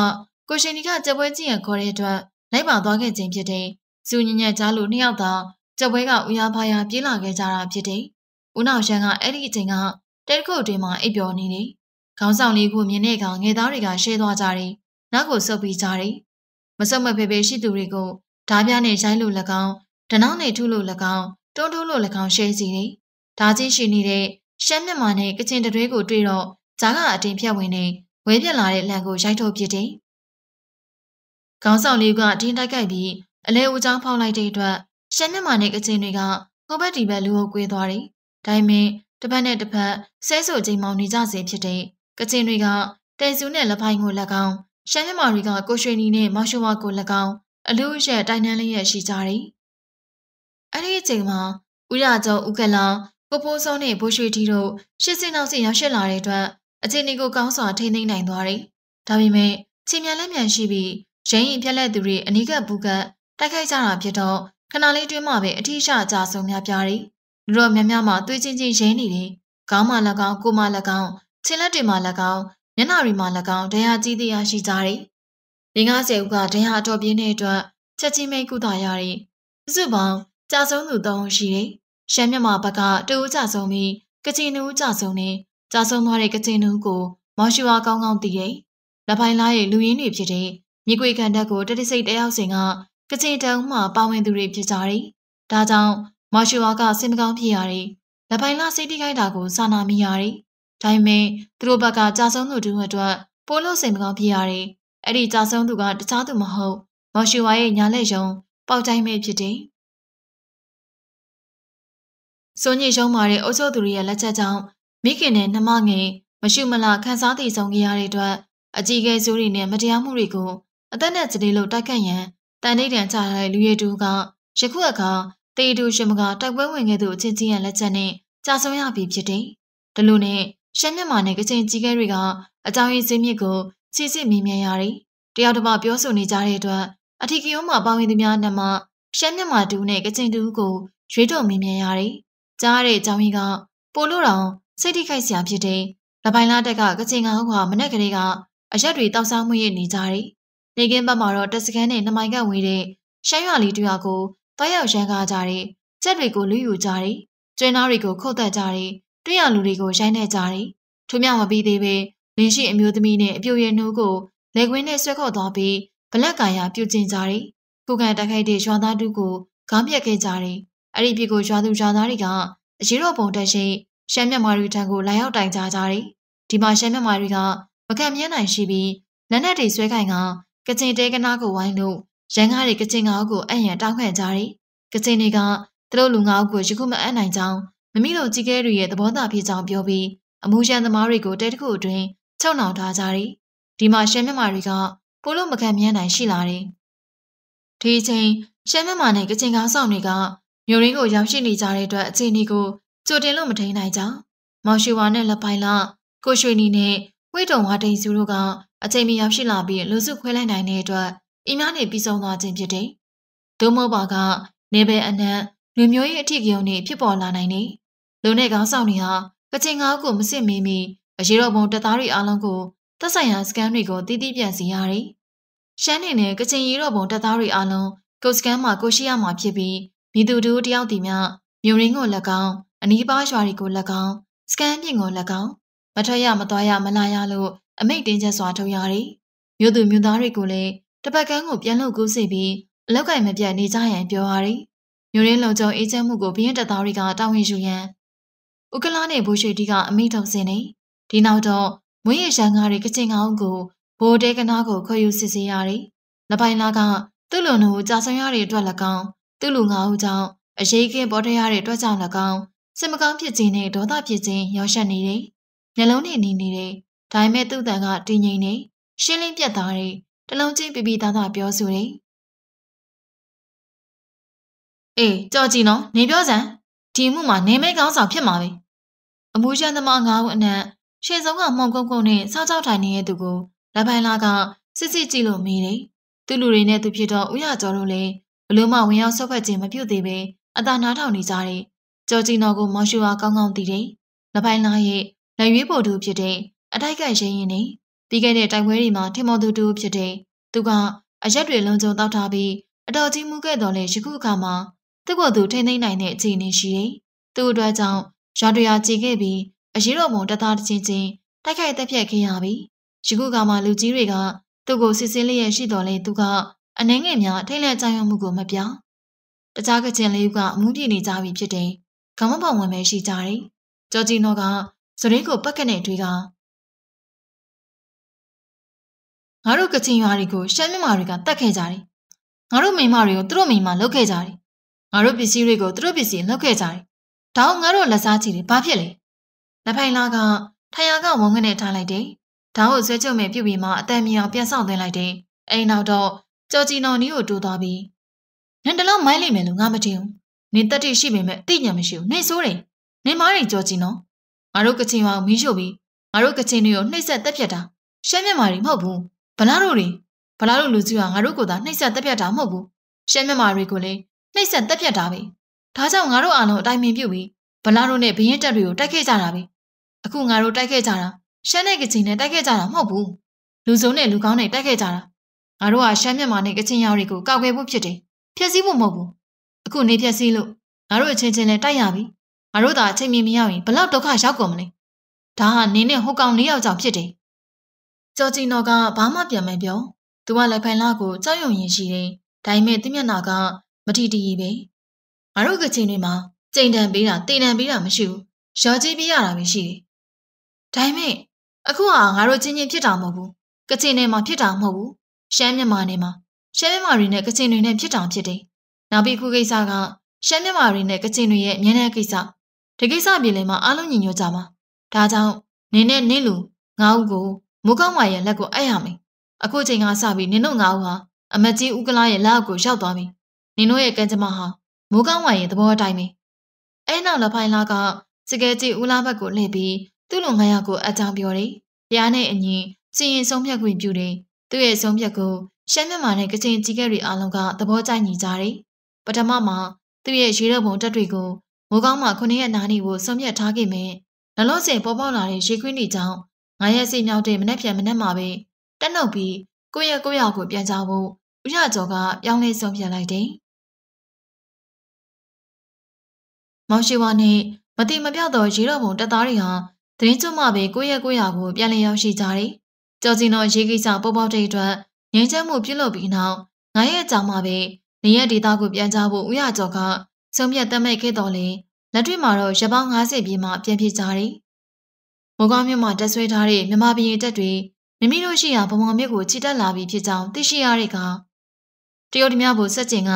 ကိုရွှေနီကကြက်ပွဲကြည့်ရခေါ်တဲ့အတွက်လိုက်ပါသွားခဲ့ခြင်းဖြစ်တယ်။ဇူညညက်ကြားလို့နှစ်ယောက်သာ ကြက်ပွဲကဦးရဖားရပြေးလာခဲ့ကြတာဖြစ်တယ်။ဦးနောက်ရှမ်းကအဲ့ဒီအချိန်ကတဲတခုအတွင်းမှာအိပ်ပျော်နေတယ်။ခေါင်းဆောင်လေးကိုမြင်တဲ့အခါငယ်သားတွေကရှဲသွားကြတယ်။နောက်ကိုဆုပ်ပြီးကြတယ်။မဆုပ်မဖေဖေရှိသူတွေကိုဓားပြနဲ့ရိုင်းလို့၎င်းဒနောက်နဲ့ထုလို့၎င်းတွန်းထိုးလို့၎င်းရှဲစီတယ်။ဒါချင်းရှိနေတဲ့ရှမ်းမြမာနဲ့ကချင်တွဲကိုတွေ့တော့ဂျာကအတင်းဖြတ်ဝင်နေဝဲပြက်လာတဲ့လန်ကိုရိုက်ထုတ်ပစ်တယ်။ခေါင်းဆောင်လေးကအတင်းတိုက်ခိုက်ပြီးအလဲဦးချောင်းဖောက်လိုက်တဲ့အတွက် ရှမ်းမြမာနဲ့ကချင်တွေကဟိုဘက်ဒီဘက်လူကိုကွေးသွားတယ်။ဒါပေမဲ့တစ်ဖက်နဲ့တစ်ဖက်ဆဲဆိုချိန်မောင်နေကြစေဖြစ်တဲ့ကချင်တွေကတဲစုနဲ့လက်ဖိုင်းကိုလက်ကောင်းရှမ်းမြမာတွေကကိုရွှေနီနဲ့မောင်ရှုဝါကိုလက်ကောင်းအလူးရက်တိုင်တန်းလေးရရှိကြတယ်။အဲ့ဒီအချိန်မှာဦးရကျော်ဦးကလာကိုဖိုးစောနဲ့ဘိုးရွှေထီတို့ရှစ်စင်းနောက်စီရောက်ရှိလာတဲ့အတွက်အခြေအနေကိုကောင်းစွာထိန်းသိမ်းနိုင်သွားတယ်။ဒါပေမဲ့ချင်းမြန်လက်မြန်ရှိပြီးရင်းရင်ပြက်လက်သူတွေအနိကဘူးကတိုက်ခိုက်ကြတာဖြစ်တော့ ခဏလေးတွင်းမှာပဲအထီးရှအကြဆုံးများပြားတယ်။လူတော်များများမှသွေးချင်းချင်းရင်းနေတယ်။ခေါင်းမှ၎င်းကိုမှ၎င်းချင်းလက်တွေမှ၎င်းမျက်နှာတွေမှ၎င်းတရားကြီးတရားရှိကြတယ်။50ဦးကတရားတော်ပြင်းတဲ့အတွက်ချက်ချင်းမိတ်ကုသရတယ်။စုပေါင်းကြာဆုံးသူ၃ဦးရှိတယ်။ရှမ်းမြမာဘက်ကတဦးကြာဆုံးပြီးကချင်နူးကြာဆုံးနဲ့ကြာဆုံးသွားတဲ့ကချင်နူးကိုမောင်ရှူအားကောင်းကောင်းသိတယ်။လက်ပိုင်းလားရဲ့လူရင်းတွေဖြစ်တဲ့မြေကွေခံတက်ကိုတတိစိတ်တယောက်စင်က ကချင်တုံမှပါဝင်သူတွေဖြစ်ကြတယ်။ဒါကြောင့်မော်ရှူဝါကစင်မကောင်းဖြစ်ရတယ်။လက်ပိုင်းလားစိတ်တိခိုက်တာကိုစာနာမိရတယ်။ဒါပေမဲ့သူတို့ဘက်ကကြာဆုံးသူတို့အတွက်ပိုးလို့စင်မကောင်းဖြစ်ရတယ်။အဲ့ဒီကြာဆုံးသူကတခြားသူမဟုတ်မော်ရှူဝါရဲ့ညာလက်ယုံပေါက်တိုင်းမဲ့ဖြစ်တယ်။စိုးညစ်ရှုံးမာတဲ့အုပ်ချုပ်သူတွေရဲ့လက်ချက်ကြောင့်မိခင်နဲ့နှမငယ်မရှုမလခန်းစားတည်ဆုံးခဲ့ရတဲ့အတွက်အကြီးကဲစိုးတွေနဲ့မတရားမှုတွေကိုအသက်နဲ့စတေးလို့တိုက်ခတ်ရန် တန်တိတ်တန်ချတဲ့လူရည်တူကယခုအခါတေတူရှင်မကတိုက်ပွဲဝင်ခဲ့သူအချင်းချင်းရဲ့လက်ချက်နဲ့ကြာဆုံးရပြီဖြစ်တယ်။ဒါလိုနဲ့ရှမ်းမြမာနဲ့ကချင်ကြီးကဲတွေကအကြောင်းရင်းစင်းမြစ်ကိုစီစစ်မြင်မြန်ရတယ်။တယောက်တစ်ပပြောဆိုနေကြတဲ့အတွက်အထီကယုံမှာပါဝင်သူများနဲ့မှရှမ်းမြမာတူနဲ့ကချင်တူကိုရွေးထုတ်မြင်မြန်ရတယ်။ကြားတဲ့အကြောင်းရင်းကပိုလို့တောင်စိတ်ထိခိုက်စရာဖြစ်တဲ့လပိုင်းလာတက်ကကချင်ကဟောက်ကမနဲ့ကလေးကအရက်တွေတောက်စားမှုရနေကြတယ်။ နေကင်းဘက်မှာတော့တက်စကန်နဲ့နှမိုင်ကဝေးတဲ့ရှမ်းရွာလေးတူရကိုတောက်ရောက်ရန်ကားကြတယ်။ကြက်တွေကိုလူယူကြတယ်။ကျွဲနာတွေကိုခုတ်တက်ကြတယ်။တွေ့ရလူတွေကိုရိုင်းနေကြတယ်။ထုံမြောက်မပြီးသေးပဲလင်းရှိအမျိုးသမီးနဲ့အပြိုရည်နှိုးကိုလက်ကွင်းနဲ့ဆွဲခေါ်သွားပြီးဘလက်ကာယာပြုတ်ကျင်ကြတယ်။ခုခံတိုက်ခိုက်တဲ့ရွာသားတူကိုခေါင်းပြက်ခဲ့ကြတယ်။အဲ့ဒီပြည်ကိုရွာသူရွာသားတွေကအရေးတော်ပုံတက်ရှိရှမ်းမြမာရီထံကိုလာရောက်တိုင်ကြကြတယ်။ဒီမှာရှမ်းမြမာရီကမကံမြဲနိုင်ရှိပြီးလက်နက်တွေဆွဲခိုင်က ကချင်တဲကနာကိုဝိုင်းလို့ရန်ကားတွေကချင်ငါးကိုအံ့ရန်တောင်းခံကြတယ်။ကချင်တွေကသူတို့လူငါးကိုယခုမအံ့နိုင်ကြောင်းမမိတို့ကြီးကဲတွေရဲ့သဘောထားဖြစ်ကြောင်းပြောပြီးအမှုရန်သမားတွေကိုတဲတခုအတွင်းချုပ်နှောင်ထားကြတယ်။ဒီမှာရှမ်းမြမာတွေကပိုလို့မကံမြဲနိုင်ရှိလာတယ်။ဒီအချိန်ရှမ်းမြမာနဲ့ကချင်ကားဆောင်တွေကမြို့ရင်းကိုရောက်ရှိနေကြတဲ့အတွက်အခြေအနေကိုကြိုတင်လို့မထိန်နိုင်ကြောင်းမောင်ရွှေဝါနဲ့လက်ပိုင်လာကိုရွှေနီနဲ့ဝိတုံဝါတိန်စုတို့က အချိန်မီရောက်ရှိလာပြီးလူစုခွဲလိုက်နိုင်တဲ့အတွက်အင်းများနေပြီးဆုံးသွားခြင်းဖြစ်တယ်။ဒုမောပါကနေဘဲအနှံ့လူမျိုးရေးအထီးကုံနေဖြစ်ပေါ်လာနိုင်တယ်။လူနဲ့ကောင်းဆောင်တွေဟာကချင်ကားကိုမစစ်မီမီအရေးတော်ပုံတပ်သားတွေအားလုံးကိုသက်ဆိုင်ရာစကန်တွေကိုတည်တည်ပြန်စီရတယ်။ရှမ်းနေနဲ့ကချင်ရေးတော်ပုံတပ်သားတွေအားလုံးကိုစကန်မှာကိုရှိရမှာဖြစ်ပြီးမိသူတို့တယောက်တည်များမြို့ရင်းကို၎င်းအနီးပါးရွာတွေကို၎င်းစကန်ပြင်ကို၎င်းမထွက်ရမသွားရမလာရလို့ အမိတ်တင်းချက်စွာထုတ်ရတယ်။မြို့သူမြို့သားတွေကိုလည်းတပတ်ကန်းကိုပြန်လို့ကူးစီပြီးအလောက်ကင်မပြတ်နေကြရန်ပြောရတယ်။မြို့ရင်းလုံခြုံအေးချမ်းမှုကိုဘင်းတပ်သားတွေကတာဝန်ယူရန်ဥကလာနဲ့ဘိုးရွှေတီကအမိထုတ်စင်နေဒီနောက်တော့မွေးရရှန်ကားတွေကချင်ကောင်းကိုဘိုးတဲကနာကိုခေါ်ယူစစ်ဆေးရတယ်။လပိုင်းလာကသူ့လူနှုတ်ကြာဆောင်ရတဲ့အတွက်၎င်းသူ့လူငါးဦးကြောင့်အရေးကင်းပေါ်တရားတဲ့အတွက်ကြောင့်၎င်းစစ်မကောင်းဖြစ်ခြင်းနဲ့ဒေါသဖြစ်ခြင်းရောက်ရှက်နေတယ်။မျက်လုံးနဲ့နေနေတယ်။ ဒါပေမဲ့သူ့တန်ကတည်ငြိမ်နေရှင်းလင်းပြတ်သားတယ်။တလုံးချင်းပြပြသားသားပြောဆိုတယ်။အေးကြော်ကြည့်နော်နေပြောစမ်းဒီမှုမှာနေမဲကောင်းဆောင်ဖြစ်မှာပဲ။အမူရှမ်းသမားငါးဦးအနက်ရှေ့ဆုံးကမှုန်ကုန်းကုန်းနဲ့စောက်ကြောက်ထိုင်နေတဲ့သူကိုလက်ပိုင်းလာကစစ်စစ်ကြည့်လို့မိတယ်။သူ့လူတွေနဲ့သူဖြစ်တော့ဥရကျော်တို့လည်းဘလို့မှဝင်ရောက်ဆုတ်ဖက်ခြင်းမပြုတ်သေးပဲအသာနားထောင်နေကြတယ်။ကြော်ကြီးတော်ကိုမောင်ရှူအားကောင်းကောင်းသိတယ်။လက်ပိုင်းလာရဲ့လက်ရွေးပို့သူဖြစ်တဲ့ အထိုက်ကရင်းရင်နေပြီးခဲ့တဲ့တိုက်ပွဲတွေမှာထင်မော်သူတူဖြစ်တဲ့သူကအရက်တွေလုံးကျုံတောက်ထားပြီးအတော်ကြီးမှုခဲ့တော်လဲယခုအခါမှာသူ့ကိုယ်သူထိမ့်သိမ့်နိုင်တဲ့အခြေအနေရှိတယ်။သူ့အတွက်ကြောင့်ရွာတရာကြည်ခဲ့ပြီးအရေးတော်ပုံတသားတစ်ချင်းချင်းတိုက်ခိုက်တက်ဖြတ်ခဲ့ရပြီ။ယခုကမှလူကြီးတွေကသူ့ကိုစစ်စင်းလျက်ရှိတော်လဲသူကအနှဲငယ်များထိတ်လန့်ကြောက်ရွံ့မှုကိုမပြောင်းတခြားကချင်လေးကအမှုပြနေကြပြီဖြစ်တယ်။ကမ္မပေါင်ဝင်ပဲရှိကြတယ်။ကြော်ကြီးနောကစရိတ်ကိုပက်ကနဲ့ထွေးက ငါတို့ကချင်ရွာတွေကိုရှမ်းမြမာတွေကတတ်ခဲ့ကြတယ်။ငါတို့မိမတွေကိုသူတို့မိမလုပ်ခဲ့ကြတယ်။ငါတို့ပစ္စည်းတွေကိုသူတို့ပစ္စည်းလုပ်ခဲ့ကြတယ်။ဒါအောင်ငါတို့လက်စားချီတွေဘာဖြစ်လဲ။လက်ဖိုင်လာကထိုင်ယာကဝုံငနဲ့ထားလိုက်တယ်။ဒါကိုဆွဲချုပ်မဲ့ပြုတ်ပြီးမှအတန်မြောင်ပြန်ဆောင်သွင်းလိုက်တယ်။အိမ်နောက်တော့ကြော်ကြီးနောင်နီးကိုတိုးသွားပြီးနင်တလောက်မိုင်းလိမ့်မယ်လို့ငါမထင်ဘူး။နင်တက်တိရှိပေမဲ့သိညာမရှိဘူး။နေဆိုးတယ်။နင်မားတွေကြော်ကြီးနော်။ငါတို့ကချင်ရွာကိုမီးရှို့ပြီးငါတို့ကချင်တွေကိုနှိပ်စက်တက်ဖြတ်တာရှမ်းမြမာတွေမဟုတ်ဘူး။ ဗလားတို့တွေဗလားတို့လူကြီးကငါတို့ကိုသာနှိပ်စက်တက်ဖြတ်တာမဟုတ်ဘူး။ရှမ်းမြမာတွေကိုလည်းနှိပ်စက်တက်ဖြတ်တာပဲ။ဒါကြောင့်ငါတို့အားလုံးအတိုင်းမင်းပြုတ်ပြီးဗလားတို့နဲ့ဘရင်တက်တွေကိုတိုက်ခဲ့ကြတာပဲ။အခုငါတို့တိုက်ခဲ့ကြတာရှမ်းနဲ့ကချင်နဲ့တိုက်ခဲ့ကြတာမဟုတ်ဘူး။လူစုံနဲ့လူကောင်းနဲ့တိုက်ခဲ့ကြတာ။ငါတို့ကရှမ်းမြမာနဲ့ကချင်ရွာတွေကိုကောက်ွယ်ဖို့ဖြစ်တယ်။ဖျက်ဆီးဖို့မဟုတ်ဘူး။အခုနေဖျက်ဆီးလို့ငါတို့အချင်းချင်းနဲ့တိုက်ရပြီ။ငါတို့သာအချိန်မီမရောက်ရင်ဘလောက်ဒုက္ခရောက်ကုန်မလဲ။ဒါဟာနင်းနဲ့ဟိုကောင်လေးယောက်ကြောင့်ဖြစ်တယ်။ ကြော်ကြီးတော်ကဘာမှပြန်မပြော။သူကလည်းဖိုင်လာကိုကြောက်ရွံ့ရင်ရှိတယ်။ဒါပေမဲ့တမျက်နာကမထီတည်ပဲ။ငါတို့ကချင်တွေမှာကြိမ်တန်ပေးတာတင်တန်ပေးတာမရှိဘူး။ရော်ကြီးပေးရတာပဲရှိတယ်။ဒါပေမဲ့အခုဟာငါတို့ချင်းချင်းဖြစ်တာမဟုတ်ဘူး။ကချင်နယ်မှာဖြစ်တာမဟုတ်ဘူး။ရှမ်းမြန်မာနယ်မှာရှမ်းမြန်မာတွေနဲ့ကချင်တွေနဲ့ဖြစ်တာဖြစ်တယ်။နောက်ပြီးခုကိစ္စကရှမ်းမြန်မာတွေနဲ့ကချင်တွေရဲ့အမြဲတမ်းကိစ္စဒီကိစ္စပြည်လည်မှာအားလုံးညီညွတ်ကြမှာဒါကြောင့်နင်းနဲ့နင်းလူငါးဦးကို မိုးကောင်းမရဲ့လက်ကိုအပ်ရမယ်အခုချိန်ကစပြီးနင်တို့ငါးဦးဟာအမကြီးဦးကလာရဲ့လက်အောက်ကိုရောက်သွားပြီနင်တို့ရဲ့ကံကြမ္မာဟာမိုးကောင်းဝိုင်ရဲ့သဘောအတိုင်းပဲအဲနောက်လဖိုင်လာကစကဲကြီးဦးလာဘက်ကိုလှည့်ပြီးသူ့လူငါးယောက်ကိုအကြောင်းပြောတယ်တရားနဲ့အညီစီရင်ဆုံးဖြတ်ခွင့်ပြုတယ်သူ့ရဲ့ဆုံးဖြတ်ကိုရှမ်းမြန်မာနဲ့ကချင်ကြီးကဲတွေအားလုံးကသဘောကျညီကြတယ်ပထမမှာသူ့ရဲ့ရေတော့ပုံတက်တွေကိုမိုးကောင်းမှခုနှစ်ရက်နားနေကိုဆုံးဖြတ်ထားခဲ့မယ်။လလောဆယ်ပေါ်ပေါက်လာတဲ့ရေခွင်းတွေကြောင့် ငါရဲ့စိတ်မြောက်တဲ့မနှက်ပြန်မနှက်မှာပဲတက်နှုတ်ပြီးကိုယ့်ရဲ့ကိုယ့်ရောက်ကိုပြန်ကြဖို့ဥရကျော်ကပြောင်းလဲဆုံးဖြတ်လိုက်တယ်။မောင်ရှိဝါနဲ့မတိမပြောက်တော့ရေတော့ပုံတက်သားတွေဟာသတင်းကျွတ်မှပဲကိုယ့်ရဲ့ကိုယ့်ရောက်ကိုပြန်လည်ရောက်ရှိကြတယ်။ကြော်စီတော်ရေကိစ္စပေါ်ပေါက်တဲ့အတွက်ငြိမ်းချမ်းမှုပြုလုပ်ပြီးနောက်ငါရဲ့ကြောင်မှပဲနေရဒေတာကိုပြန်ကြဖို့ဦးရကျော်ကဆုံးဖြတ်တတ်မဲ့ခဲ့တော်လေလက်တွေ့မှာတော့ရပောင်း90ပြည့်မှပြန်ဖြစ်ကြတယ်။ မိုးကောင်းမြို့မှာတက်ဆွဲထားတဲ့မြမဘီရင်တက်တွေမိမိတို့ရှိရာဗမော်မြစ်ကိုချီတက်လာပြီးဖြစ်ကြောင်းသိရှိရတဲ့ကတရုတ်တများကိုစက်ကျင်က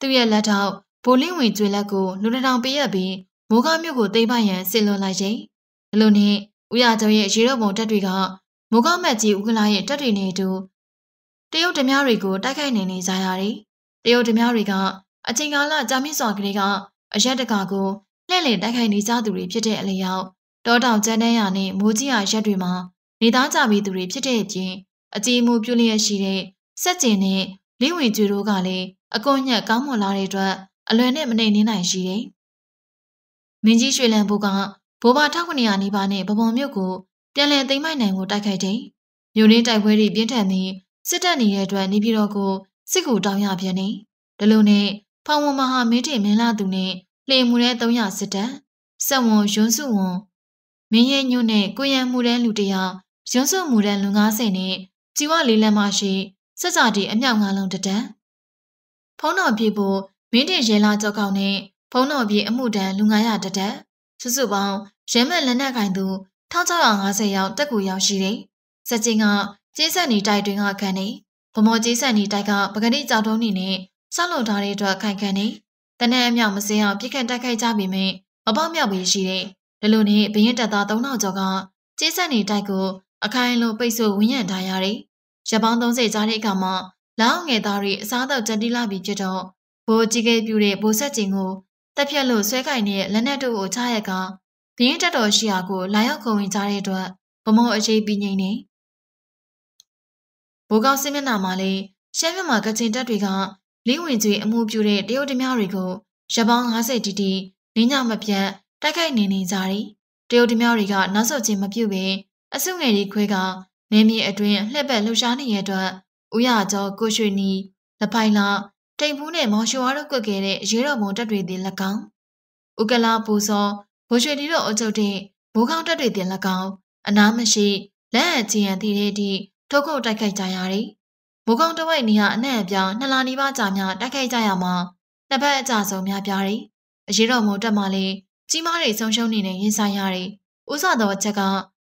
သူ့ရဲ့လက်ထောက်ဘိုလင်းဝင်ကျွေလက်ကိုလူတစ်ထောင်ပေးရပြီးမိုးကောင်းမြို့ကိုသိမ်းပိုက်ရန်ဆင်လွန်လိုက်ချိန်အလိုနဲ့ဦးရကျော်ရဲ့ရေတော့ပုံတက်တွေကမိုးကောင်းမက်ကြီးဦးကလာရဲ့တက်တွေနဲ့အတူတရုတ်တများတွေကိုတိုက်ခိုက်နေနေကြရတယ်။တရုတ်တများတွေကအချိန်ကာလကြာမြင့်စွာကလေးကအရက်တကာကိုလှည့်လည်တိုက်ခိုက်နေကြသူတွေဖြစ်တဲ့အလျောက် တောတောင်ကျန်းတန်းရနဲ့မိုးကြီးရရက်တွေမှာနေသားကြပြီးသူတွေဖြစ်တဲ့အပြင်အကြီးမှုပြုလျက်ရှိတဲ့စက်ကျင်နဲ့လင်းဝင်ကျွေတို့ကလည်းအကွန်ညက်ကောင်းမွန်လာတဲ့အတွက်အလွယ်နဲ့မနေနေနိုင်ရှိတယ်။မင်းကြီးရွှေလန်ဘိုးကဘိုးဘ1900နီးပါးနဲ့ဗပုံမြို့ကိုပြန်လည်သိမ်းမိုက်နိုင်ကိုတိုက်ခိုက်တယ်။မြို့ရင်းတိုက်ပွဲတွေပြင်းထန်ပြီးစစ်တပ်နေတဲ့အတွက်နေပြည်တော်ကိုစစ်ကူတောင်းရပြန်နေ။ဒါလိုနဲ့ဖောင်ဝမဟာမင်းတင်မင်းလာသူနဲ့လှေမှုတဲ့300စစ်တပ်ဆက်ဝန်ရွန်းစုဝန် မင်းရဲ့ညွန့်နဲ့ကိုရံမှုတန်းလူတယောက်ရွန်းစုမှုတန်းလူ90နဲ့ជីဝလေးလမ်းမရှိစက်ကြတီအမြောက်ငါးလုံးတတန်းဖုံးတော်ပြေဖို့မင်းတင်ရဲလာကြောက်ကောက်နဲ့ဖုံးတော်ပြေအမှုတန်းလူ900တတက်စုစုပေါင်းရဲမဲ့လက်နက်ကင်သူ1650ရောက်တက်ကူရောက်ရှိတယ်။စက်ချင်းကကျေးဆက်နေတိုက်တွင်ကခံနေဗမော်ကျေးဆက်နေတိုက်ကပကတိကြောက်တုံးနေနဲ့ဆောက်လုံထားတဲ့အတွက်ခိုင်ခံနေတနက်အမြောက်မစင်းအောင်ပြစ်ခတ်တိုက်ခိုက်ကြပေမဲ့မပေါမြောက်ပြီးရှိတယ်။ ဒီလိုနဲ့ဘရင်တပ်သား3000ကျော်ကကျေးဆက်နေတိုက်ကိုအခိုင်လုံးပိတ်ဆို့ဝန်းရံထားရတယ်။ရပောင်း30ကြားတဲ့အခါမှာလောင်းငယ်သားတွေအစားတော့ကြက်တိလာပြီးဖြစ်တော့ဘိုးကြီးကဲပြူတဲ့ဘိုးဆက်ကျင်ကိုတက်ဖြတ်လို့ဆွဲကင်နေတဲ့လက်နက်တို့ကိုချရက်ကဘင်းတက်တော်ရှိရာကိုလာရောက်ခုံဝင်ကြတဲ့အတွက်ဗမောအရေးပြီးငိမ့်နေဘိုးကောင်းစင်းမျက်နှာမှာလေရှမ်းမြမှာကချင်တက်တွေကလင်းဝင်ကျွေအမှုပြုတဲ့တရုတ်တများတွေကိုရပောင်း50တီတီလင်းညမပြတ် တိုက်ခိုက်နေနေကြတယ်တရုတ်တများတွေကနောက်ဆုတ်ခြင်းမပြုဘဲအစုငယ်တွေခွဲကနေမြေအတွင်းလှက်ပက်လှူရှားနေတဲ့အတွက်ဦးရကျော်ကိုရွှေနီလက်ပိုင်လာတိမ်ဖူးနဲ့မောင်ရွှေဝါတို့ကွက်ခဲ့တဲ့ရေတော်ဘုံတက်တွေတင်၎င်းဥကလာပူစောဘိုးရွှေတီတို့အုပ်ချုပ်တဲ့ဘိုးကောင်းတက်တွေတင်၎င်းအနားမရှိလက်အချင်းရန်တည်တဲ့အထိထုတ်ခုတ်တိုက်ခိုက်ကြရတယ်။ဘိုးကောင်းတဝိုက်နေရအနှံ့အပြောင်းနှစ်လာနီးပါးကြာများတိုက်ခိုက်ကြရမှာနှစ်ဖက်အကြဆုံးများပြားတယ်။အရေးတော်မုံတက်မှလည်း ကြီးမားတဲ့ဆုံးရှုံးနေနဲ့ရင်ဆိုင်ရတယ်။ဥစသောအချက်က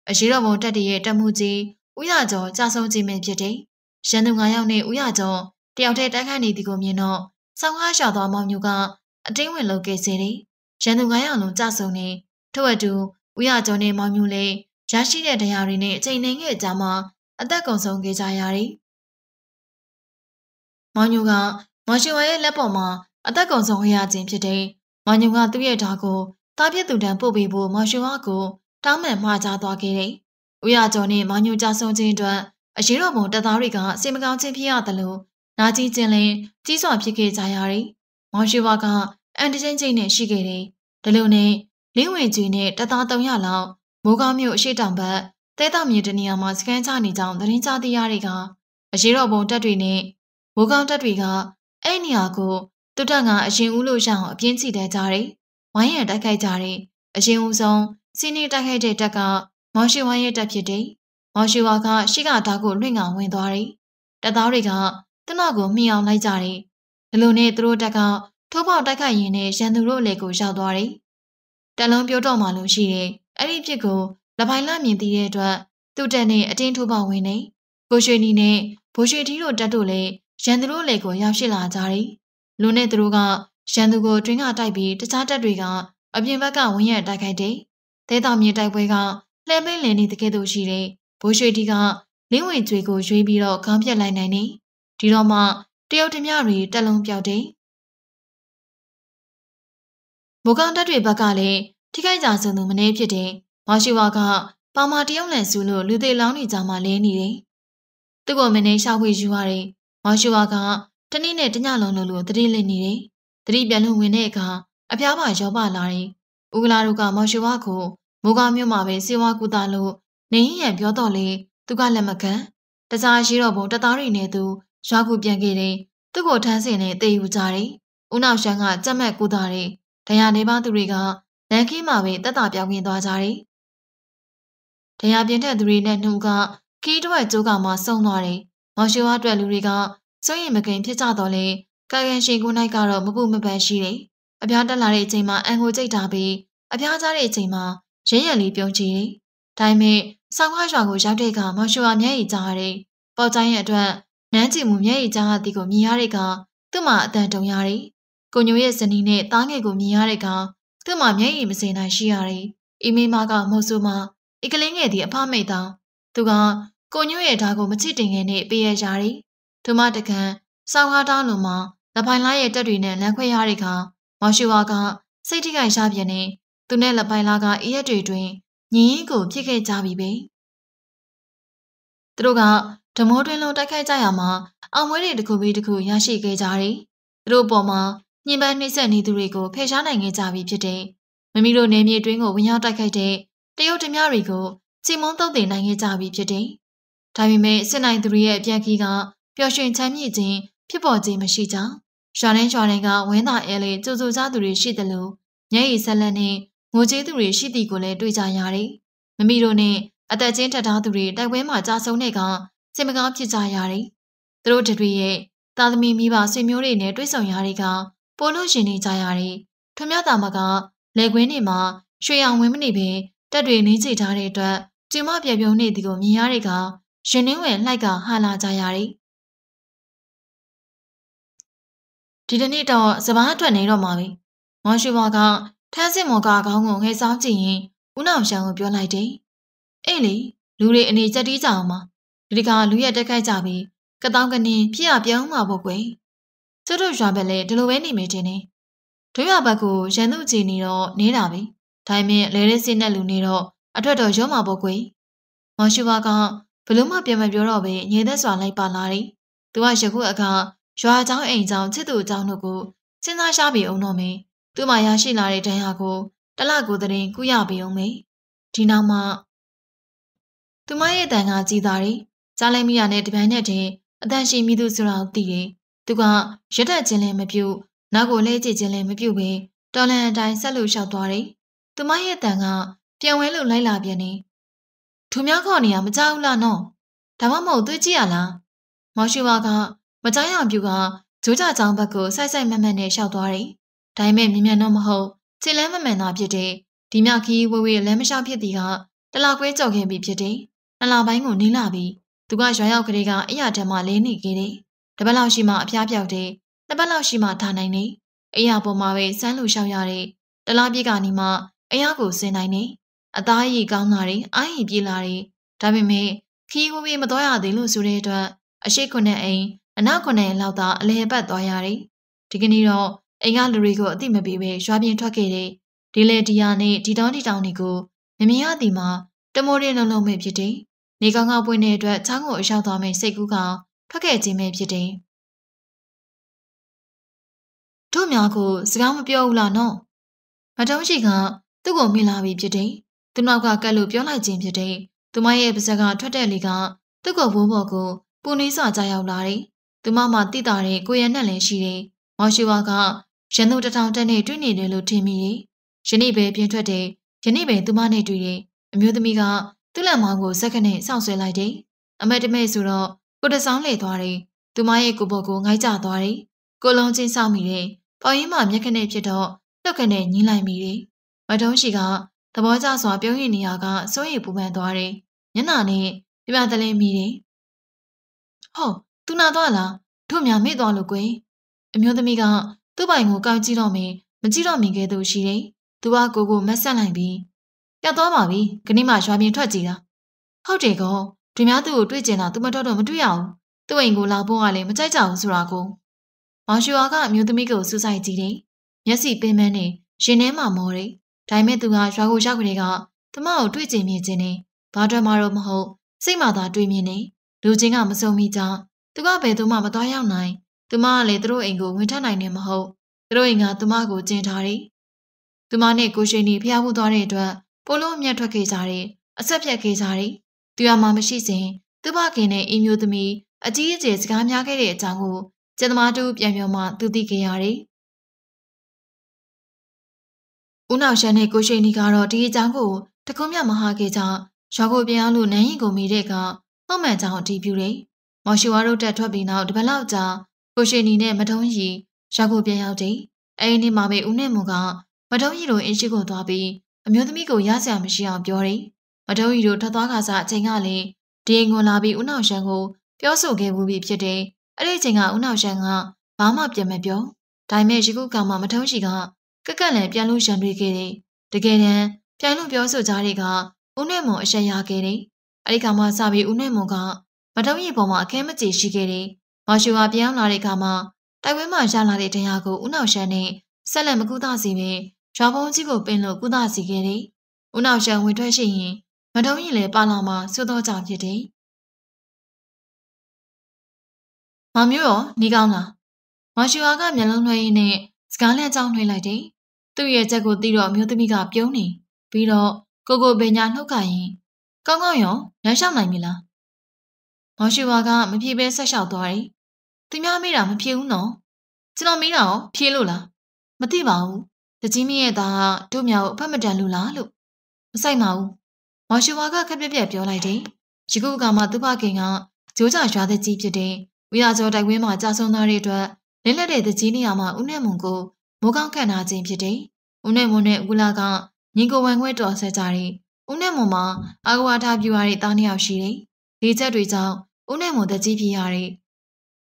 အရေးတော်မုံတက်တရဲ့တက်မှုကြီးဥရကျော်ကြာဆုံးခြင်းပဲဖြစ်တယ်။ရန်သူ9ယောက်နဲ့ဥရကျော်တယောက်တည်းတိုက်ခိုက်နေသည်ကိုမြင်တော့ဆောင်းကားရှာသွားမောင်ညူကအတင်းဝင်လုပ်ခဲ့စေတယ်။ရန်သူ9ယောက်လုံးကြာဆုံးနေထို့အတူဥရကျော်နဲ့မောင်ညူလည်းရရှိတဲ့တရားတွေနဲ့အချိန်နှင်းခဲ့ကြမှာအသက်ကုန်ဆုံးခဲ့ကြရတယ်။မောင်ညူကမောင်ရှင်ဝါရဲ့လက်ပေါ်မှာအသက်ကုန်ဆုံးခဲ့ရခြင်းဖြစ်တဲ့မောင်ညူကသူ့ရဲ့ဓာတ်ကို တားပြစ်သူတန်းပို့ပေးဖို့မောင်ရှင်ဝါကိုတောင်းပန်မှာကြားသွားခဲ့တယ်။ဦးရကျော်နဲ့မောင်ညူကြဆုံးခြင်းအတွက်အရေးတော်ပုံတပ်သားတွေကစေမကောင်းခြင်းဖြစ်ရတယ်လို့နာကြီးချင်းလင်းကြီးစွာဖြစ်ခဲ့ကြရတယ်။မောင်ရှင်ဝါကအန်တချင်းချင်းနဲ့ရှိခဲ့တယ်။ဒါလို့နဲ့လင်းဝင်ကြီးနဲ့တပ်သား300လောက်မိုးကောင်းမြို့အရှိတောင်ဘက်တဲတောင်မြေတနေရာမှာစကန်ချနေကြောင်းသတင်းကြားသိရတဲ့ကအရေးတော်ပုံတပ်တွေနဲ့မိုးကောင်းတပ်တွေကအဲ့နေရာကိုတုတ်တန်ကအရင်ဦးလို့ရအောင်အပြင်းချီတဲ့ကြတယ်။ ဝိုင်းရံတိုက်ခိုက်ကြတယ်။အရင်ဦးဆုံးစီးနေတိုက်ခိုက်တဲ့တပ်ကမောင်ရှိဝိုင်းရဲ့တပ်ဖြစ်တယ်။မောင်ရှိဝါကရှေ့ကဓာတ်ကိုလွင့်ငါဝင်သွားတယ်။တပ်သားတွေကတနကိုမှီအောင်လိုက်ကြတယ်။ဒီလိုနဲ့သူတို့တပ်ကထိုးပေါက်တိုက်ခိုက်ရင်းနဲ့ရန်သူတို့အလေကိုရောက်သွားတယ်။တလုံးပြိုးတော့မှလို့ရှိတယ်။အဲ့ဒီဖြစ်ကိုလပိုင်းလာမြင်သိတဲ့အတွက်သူ့တက်နဲ့အတင်းထိုးပေါက်ဝင်နေကိုရွှေနီနဲ့ဘိုးရွှေထီတို့တက်တို့လည်းရန်သူတို့လေကိုရောက်ရှိလာကြတယ်။လူနဲ့သူတို့က ရန်သူကိုတွင်းကတိုက်ပြီးတခြားတက်တွေကအပြင်ဘက်ကဝင်းရတိုက်ခိုက်တယ်။တဲတောင်မြေတိုက်ပွဲကလှဲမင်းလင်းနေတဲ့ကဲ့သို့ရှိတဲ့ဘိုးရွှေထီကလင်းဝင်ကျွေကိုရွေးပြီးတော့ခေါင်းပြက်လိုက်နိုင်နေ။ဒီတော့မှတရုတ်တမတွေတက်လုံးပြောက်တယ်။ဘိုကောင်တက်တွေဘက်ကလည်းထိခိုက်ကြဆုံးသူမနေဖြစ်တဲ့မောင်ရှိဝါကပေါမာတယောက်လန်စုလို့လူသေးလောင်းနေကြမှာလဲနေတယ်။သူ့ကိုမနေရှောက်ခွေယူရတယ်။မောင်ရှိဝါကတနေ့နဲ့တညလုံးလို့လို့တတိလစ်နေတယ်။ တတိပြန်လို့ဝင်တဲ့အခါအဖျားပါရောပါလာတယ်။ဦးကလာတို့ကမောင်ရှိဝါကိုမိုးကားမြို့မှာပဲစေဝါကူတာလို့နေရန်ပြောတော့လေသူကလက်မခံတစားရှိတော့ဘုံတသားရီနဲ့သူရွာကူပြန်ခဲ့တယ်။သူ့ကိုထမ်းစင်နဲ့တေးယူကြတယ်။ဦးနောက်ရှမ်းကကြက်မက်ကူတာတယ်။တရားနေပါသူတွေကလန်ခင်းမှာပဲတက်တာပြောင်းခင်းသွားကြတယ်။တရားပြင်းတဲ့သူတွေနဲ့နှုတ်ကခီးတွက်ကျိုးကမှစုံသွားတယ်။မောင်ရှိဝါအတွက်လူတွေကစွန့်ရင်မကိန်ဖြစ်ကြတော့လေ ကာကန်ရှင်ကိုနိုင်ကတော့မပူမပန်းရှိတယ်။အပြားတက်လာတဲ့အချိန်မှာအန်ကိုကြိတ်ထားပြီးအပြားကြားတဲ့အချိန်မှာရင်းရလေးပြုံးကြည့်တယ်။ဒါပေမဲ့ဆောင်းခွားရွာကိုရောက်တဲ့အခါမောင်ရှိဝါမျက်ရည်ကြားရတယ်။ပေါ်တိုင်းရဲ့အတွက်နန်းကြည့်မှုမျက်ရည်ကြားသည်ကိုမြင်ရတဲ့အခါသူ့မှာအတန်တုံရတယ်။ကိုညိုရဲ့ဇနီးနဲ့တားငယ်ကိုမြင်ရတဲ့အခါသူ့မှာမျက်ရည်မစင်နိုင်ရှိရတယ်။အီမီမာကမဟုတ်ဆိုမှအီကလင်းငယ်သည်အဖမိတ်တောင်သူကကိုညွန့်ရဲ့ဓာတ်ကိုမချစ်တင်ငယ်နဲ့ပေးရရတယ်။သူမတကန်စောင်းကားတောင်းလုံးမှာ လက်ပိုင်လားရဲ့တက်တွေနဲ့လမ်းခွဲရတဲ့အခါမောင်ရှိဝါကစိတ်ထိခိုက်ရှားပြန်နေသူနဲ့လက်ပိုင်လားကအေးရက်တွေတွင်ညင်ရင်ကိုဖြစ်ခဲ့ကြပြီပဲ။သူတို့ကဓမိုးတွင်လုံးတိုက်ခိုက်ကြရမှာအောင်မွေးတွေတစ်ခုပြီးတစ်ခုရရှိခဲ့ကြတယ်။သူတို့ပေါ်မှာညင်ပန်းနှိမ့်ဆက်နေသူတွေကိုဖယ်ရှားနိုင်ခဲ့ကြပြီဖြစ်တယ်။မမီတို့နေမြေတွင်းကိုဝင်ရောက်တိုက်ခိုက်တဲ့တရုတ်တများတွေကိုစီမုံတုတ်တင်နိုင်ခဲ့ကြပြီဖြစ်တယ်။ဒါပေမဲ့စစ်နိုင်သူတွေရဲ့အပြန်ခီးကပျော်ရွှင်ချမ်းမြေ့ခြင်းဖြစ်ပေါ်ခြင်းမရှိကြောင်း ရွာနှင်းရွာနှင်းကဝင်းသာအဲလေးကြိုကြိုကြားသူတွေရှိတယ်လို့ညရည်ဆက်လက်နဲ့ငိုကြေးသူတွေရှိသည်ကိုလည်းတွေ့ကြရတယ်။မမီတို့နဲ့အသက်ချင်းထက်ထားသူတွေတိုက်ပွဲမှာကြာဆုံးတဲ့ကစိတ်မကောင်းဖြစ်ကြရတယ်။သူတို့တွေရဲ့သားသမီးမိဘဆွေမျိုးတွေနဲ့တွေ့ဆုံရတဲ့ကပိုလို့ရှင်နေကြရတယ်။ထွန်မြတာမကလေကွင်းတွေမှာရွှေအောင်ဝင်းမနေပင်တက်တွေနှင်းချထားတဲ့အတွက်ကျမပြပြုံးနေသည်ကိုမြင်ရတဲ့ကရှင်နှင်းဝင်လှိုက်ကဟာလာကြရတယ်။ ဒီတနေ့တော့စပားအတွက်နေတော့မှာပဲ။မောင်ရှိဘွားကထန်းစစ်မော်ကာကောင်းကိုငဲဆောင်ကြည့်ရင်ဦးနောင်ရှန်ကိုပြောလိုက်တယ်။အေးလေလူတွေအနေချက်တီးကြအောင်ပါ။ဒီတကလူရက်တက်ခိုက်ကြပြီးကတောင်းကနေဖြစ်ရပြောင်းမှာပေါ့ကွယ်။ကျတို့ရွာဘက်လည်းဒီလိုပဲနေမိတင်နေ။တို့ရွာဘက်ကိုရန်သူကြည်နေတော့နေတာပဲ။ဒါပေမဲ့လဲရဲစစ်နဲ့လူနေတော့အထွက်တော့ရုံးမှာပေါ့ကွယ်။မောင်ရှိဘွားကဘလို့မှပြန်မပြောတော့ပဲငြိမ်သက်စွာလိုက်ပါလာတယ်။သူကယခုအခါ ရွာเจ้าအိမ်เจ้าချစ်သူเจ้าတို့ကိုစဉ်းစားရှားပြီးအောင်တော့မင်းသူ့မှာရရှိလာတဲ့ဒဏ်ရာကိုတလကိုတရင်ကုရပြီးအောင်မေဒီနောက်မှသူမရဲ့တန်ကကြည်သာတယ်ကြားလိုက်မိရတဲ့တပန်းနဲ့တဲ့အတန်ရှိမိသူဆိုတာကိုသိတယ်သူကရတတ်ခြင်းလည်းမပြုနောက်ကိုလဲကြည့်ခြင်းလည်းမပြုပဲတော်လန်အတိုင်းဆက်လို့လျှောက်သွားတယ်သူမရဲ့တန်ကပြန်ဝဲလို့လိုက်လာပြန်နေသူများခေါ်နေရမကြောက်လားနော်ဒါမှမဟုတ်သွေးကြည့်ရလားမော်ရှိဝါက မကြောက်ရပြူကဂျိုးကြချောင်းဘက်ကိုဆိုက်ဆိုက်မက်မက်နဲ့ရှောက်သွားတယ်ဒါပေမဲ့မြင်မြန်တော့မဟုတ်ခြေလမ်းမမှန်တာဖြစ်တဲ့ဒီမြခီးဝေးဝေးလမ်းမလျှောက်ဖြစ်သည်ကတလခွဲကြော်ခဲ့ပြီဖြစ်တယ်။နလပိုင်းကိုနင်းလာပြီးသူကရွာရောက်ကလေးကအရာထက်မှလဲနေခဲ့တယ်။တပတ်လောက်ရှိမှအဖျားပြောက်တယ်။နှစ်ပတ်လောက်ရှိမှထားနိုင်နေ။အရာပေါ်မှာပဲစမ်းလို့ရှောက်ရတဲ့တလားပြစ်ကနေမှအရာကိုဆင်းနိုင်နေ။အသားရည်ကောင်းလာတယ်။အားရည်ပြေးလာတယ်။ဒါပေမဲ့ခီးဝေးဝေးမတော်ရသေးလို့ဆိုတဲ့အတွက်အရှိခွနဲ့အိမ် အနောက်ခွနဲ့လောက်သာအလဲပတ်သွားရတယ်။ဒီကနေ့တော့အိမ်ကလူတွေကိုအသိမပေးဘဲရွာပြင်ထွက်ခဲ့တဲ့ဒီလေဒီယာနဲ့ဒီတောင်းဒီတောင်းတွေကိုမမြင်ရသည်မှာတမိုးရင်းလုံးလုံးမဲ့ဖြစ်တယ်။နေကောင်းကောင်းပွင့်တဲ့အတွက်ချောင်းကိုအရောက်သွားမဲ့စိတ်ကူးကထွက်ခဲ့ခြင်းပဲဖြစ်တယ်။တို့များကိုစကားမပြောဘူးလားနော်။မတုံးရှိကသူ့ကိုမြင်လာပြီးဖြစ်တယ်။သူနောက်ကကတ်လို့ပြောလိုက်ခြင်းဖြစ်တယ်။သူမရဲ့ပါဇက်ကထွက်တဲ့လေကသူ့ကိုဘိုးဘော်ကိုပူနေစွာကြားရောက်လာတယ်။ သူမမှတိတာတဲ့ကိုရနဲ့လည်းရှိတယ်။မော်ရှိဝါကရန်သူတထောင်တက်နဲ့တွေ့နေတယ်လို့ထင်မိတယ်။ယနေ့ပဲပြင်းထွက်တယ်။ယနေ့ပဲသူမနဲ့တွေ့တယ်။အမျိုးသမီးကသူ့လက်မောင်းကိုစက္ကနဲ့စောင့်ဆွဲလိုက်တယ်။အမတ်တမဲဆိုတော့ကိုတဆောင်းလေသွားတယ်။သူမရဲ့ကိုဘော်ကိုငိုက်ကြသွားတယ်။ကိုလုံးချင်းစောင့်မိတယ်။ပေါင်ရင်းမှာမျက်ခနဲ့ဖြစ်တော့လှုပ်ခနဲ့ညှင်းလိုက်မိတယ်။မတုံးရှိကသဘောကျစွာပြုံးရည်နေရကစိုးရိမ်ပူပန်သွားတယ်။ညနာနဲ့ပြပြတလဲမိတယ်။ဟုတ် သူနာသွားလားတို့များမေ့သွားလို့ကွယ်။အမျိုးသမီးကသူ့ပိုင်ကိုကောက်ကြည့်တော့မင်းမကြည့်တော့မင်းကဲသူရှိတယ်။သူကကိုကိုမက်ဆက်လိုက်ပြီးပြတ်သွားပါပြီ။ခဏမှရွာပြင်ထွက်ကြည့်တာ။ဟုတ်တယ်ကော။ဒီများသူ့ကိုတွေ့ကျင်တာသူမတော်တော့မတွေ့ရဘူး။သူ့အိမ်ကိုလာဖို့ကလည်းမကြိုက်ကြဘူးဆိုတာကို။မောင်ရှူဝါကအမျိုးသမီးကိုစူးစိုက်ကြည့်တယ်။မျက်စိပင်ပန်းနဲ့ရင်ထဲမှာမောတယ်။ဒါပေမဲ့သူကရွာကိုရောက်ကလေးကသူမကိုတွေ့ကျင်မြင်ခြင်းနဲ့ဘာတွက်မှတော့မဟုတ်စိတ်မှသာတွေးမြင်နေလူချင်းကမစုံမိကြ သူကဘယ်သူမှမသွားရောက်နိုင်သူမကလည်းသူတို့အိမ်ကိုဝင်ထနိုင်နေမဟုတ်သူတို့အိမ်ကသူမကိုကျင်ထားတယ်သူမနဲ့ကိုရှင်နီဖျားဖို့သွားတဲ့အတွက်ပိုလို့အမျက်ထွက်ခဲ့ကြတယ်အဆက်ဖြတ်ခဲ့ကြတယ်သူရမမရှိစဉ်သူ့ဘခင်နဲ့အင်းမျိုးသမီးအကြီးအကျယ်စကားများခဲ့တဲ့အကြောင်းကိုကျန်သမားတူပြန်ပြောမှသူသိခဲ့ရတယ်ဦးနောက်ရှန်နဲ့ကိုရှိန်နီကတော့ဒီအကြောင်းကိုတခုမှမဟာခဲ့ကြရွာကိုပြန်အောင်လို့နန်းရင်ကိုမိတဲ့ကမှတ်မှန်ကြောင်းအတီးပြူတယ်။ မော်ရှိဝါတို့တက်ထွက်ပြီးနောက်တပတ်လောက်ကြာကိုရှိနီနဲ့မထုံးရီရွာကိုပြန်ရောက်တယ်။အဲဒီနေ့မှာပဲဦးနဲ့မွန်ကမထုံးရီတို့အင်းရှိကိုသွားပြီးအမျိုးသမီးကိုရစရာမရှိအောင်ပြောတယ်။မထုံးရီတို့ထွက်သွားခါစားအချိန်ကလည်းဒီအိမ်ကိုလာပြီးဦးနောက်ရှန်ကိုပြောဆိုခဲ့မှုပြီးဖြစ်တယ်။အဲ့ဒီအချိန်ကဦးနောက်ရှန်ကဘာမှပြန်မပြော။ဒါပေမဲ့ရှိခုကမှမထုံးရီကကက်ကက်လည်းပြန်လို့ရန်တွေခဲ့တယ်။တကယ်တမ်းပြန်လို့ပြောဆိုကြတဲ့ကဦးနဲ့မွန်အရှက်ရခဲ့တယ်။အဲဒီခါမှစပြီးဦးနဲ့မွန်က မတုံးရီပေါ်မှာအခဲမကြေရှိခဲ့တယ်။မော်ရှူဟာပြောင်းလာတဲ့အခါမှာတိုက်ပွဲမှာရလာတဲ့တရားကိုဦးနောက်ရှန်နဲ့ဆက်လက်မကူသားစီပဲရွာဘုံကြီးကိုပင်လို့ကူသားစီခဲ့တယ်။ဦးနောက်ရှန်ဝင်ထွက်ရှိရင်မတုံးရီလည်းပါလာမှာစိုးတော့ကြောင်ဖြစ်တယ်။မောင်မျိုးရောနေကောင်းလား။မော်ရှူဟာကမျက်လုံးနှွှဲရင်းနဲ့စကားလက်ကြောင်းနှွှဲလိုက်တယ်။သူ့ရဲ့ချက်ကိုသိတော့မျိုးသမီးကပြုံးနေပြီးတော့ကိုကိုပညာနှုတ်ခရင်ကောင်းကောင်းရောလမ်းလျှောက်နိုင်ပြီလား မော်ရှိဝါကမပြေပဲဆက်လျှောက်သွားတယ်သူများမေးတာမဖြေဘူးနော်ကျွန်တော်မေးတာရောဖြေလို့လားမသိပါဘူးတကြီးမင်းရဲ့သားကတို့မြောက်အဖက်မတန်လူလားလို့မဆိုင်ပါဘူးမော်ရှူဝါကခက်ပြက်ပြက်ပြောလိုက်တယ်ယခုကမှသူ့ဖခင်ကဂျိုးကြရွာတဲ့ကြီးဖြစ်တဲ့ဝီယာကျော်တိုက်ဝင်းမှာကြာဆုံးသားတွေအတွက်လင်းလက်တဲ့တကြီးနေရာမှာဦးနဲ့မုံကိုမိုးကောင်းခံထားခြင်းဖြစ်တယ်ဦးနဲ့မုံနဲ့ဦးလာကညီကိုဝံခွဲတော်ဆက်ကြတယ်ဦးနဲ့မုံမှာအာဂဝါထားပြူရတဲ့သားနှစ်ယောက်ရှိတယ်ဒီချက်တွေကြောင့် ဦးနဲ့မုံတကြီးဖြစ်ရတယ်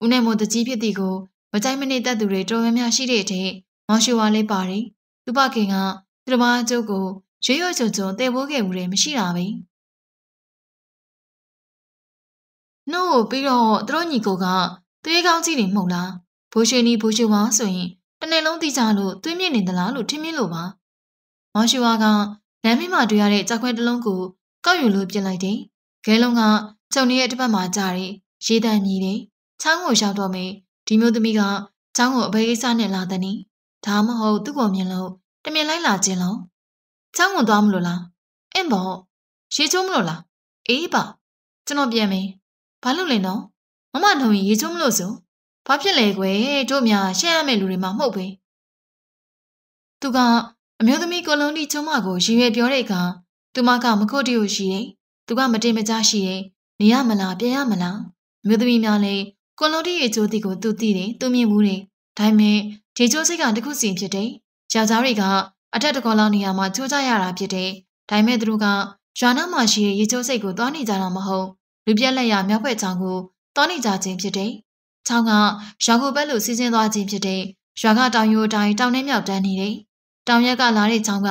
ဦးနဲ့မုံတကြီးဖြစ်သည်ကိုမကြိုက်မနစ်တတ်သူတွေတော်များများရှိတဲ့အထက်မောင်ရှူဝါလေးပါတယ်သူ့ဖခင်ကသူတစ်ပါးအကျုပ်ကိုရွရွချုံချုံတည်ပိုးခဲ့မှုတွေမရှိတာပဲနှုတ်ကိုပြီးတော့သူတို့ညီကိုကသွေးကောင်းကြီးတွေမှုန်လားဘိုးရွှေနီဘိုးရွှေဝါဆိုရင်တနေ့လုံးသိကြလို့သွေးမြင့်နေသလားလို့ထင်မြင်လို့ပါမောင်ရွှေဝါကလမ်းမမှာတွေ့ရတဲ့ကြောက်ခွဲတစ်လုံးကိုကောက်ယူလို့ပြစ်လိုက်တယ်ခဲလုံးက ကျုံနေတဲ့တစ်ပတ်မှာကြားတယ်ရေးတမ်းမြည်တယ်ချောင်းကိုရောက်တော့မေဒီမျိုးသမီးကချောင်းကိုအဘေးကိစ္စနဲ့လာတဲ့နီဒါမှမဟုတ်သူ့ကိုမြင်လို့တမင်လိုက်လာခြင်းလို့ချောင်းဝင်သွားမလို့လားအင်းပေါ့ရေချိုးမလို့လားအေးပါကျွန်တော်ပြန်မယ်ဘာလို့လဲနော်မမနှုံရင်ရေချိုးမလို့ဆိုဘာဖြစ်လဲကွယ်တို့များရှက်ရမယ့်လူတွေမှမဟုတ်ပဲသူကအမျိုးသမီးကိုလုံးဒီချုံမကိုရည်ရွယ်ပြောတဲ့အခါသူမကမခုတ်တရုပ်ရှိတယ်သူကမတင်မကြရှိတယ် နေရမလားပြန်ရမလားအမျိုးသမီးများလည်းကိုလုံးဒီရဲ့ကြိုးတီကိုသူသိတယ်သူမြင်ဘူးတယ်ဒါပေမဲ့ဒီကြိုးစိတ်ကတခုစီဖြစ်တယ်ယောက်ျားတွေကအထက်တကောလောက်နေရာမှာကြိုးကြရတာဖြစ်တယ်ဒါပေမဲ့သူတို့ကရွာနာမှာရှိတဲ့ရေချိုးစိတ်ကိုသွားနေကြတာမဟုတ်လူပြက်လက်ရမြောက်ဘက်ချောင်းကိုသွားနေကြခြင်းဖြစ်တယ်။ချောင်းကရွာကိုဘက်လိုစီးဆင်းသွားခြင်းဖြစ်တဲ့ရွာကတောင်ရိုးတိုင်းတောင်ထဲမြောက်တန်းနေတယ်။တောင်ရက်ကလာတဲ့ချောင်းက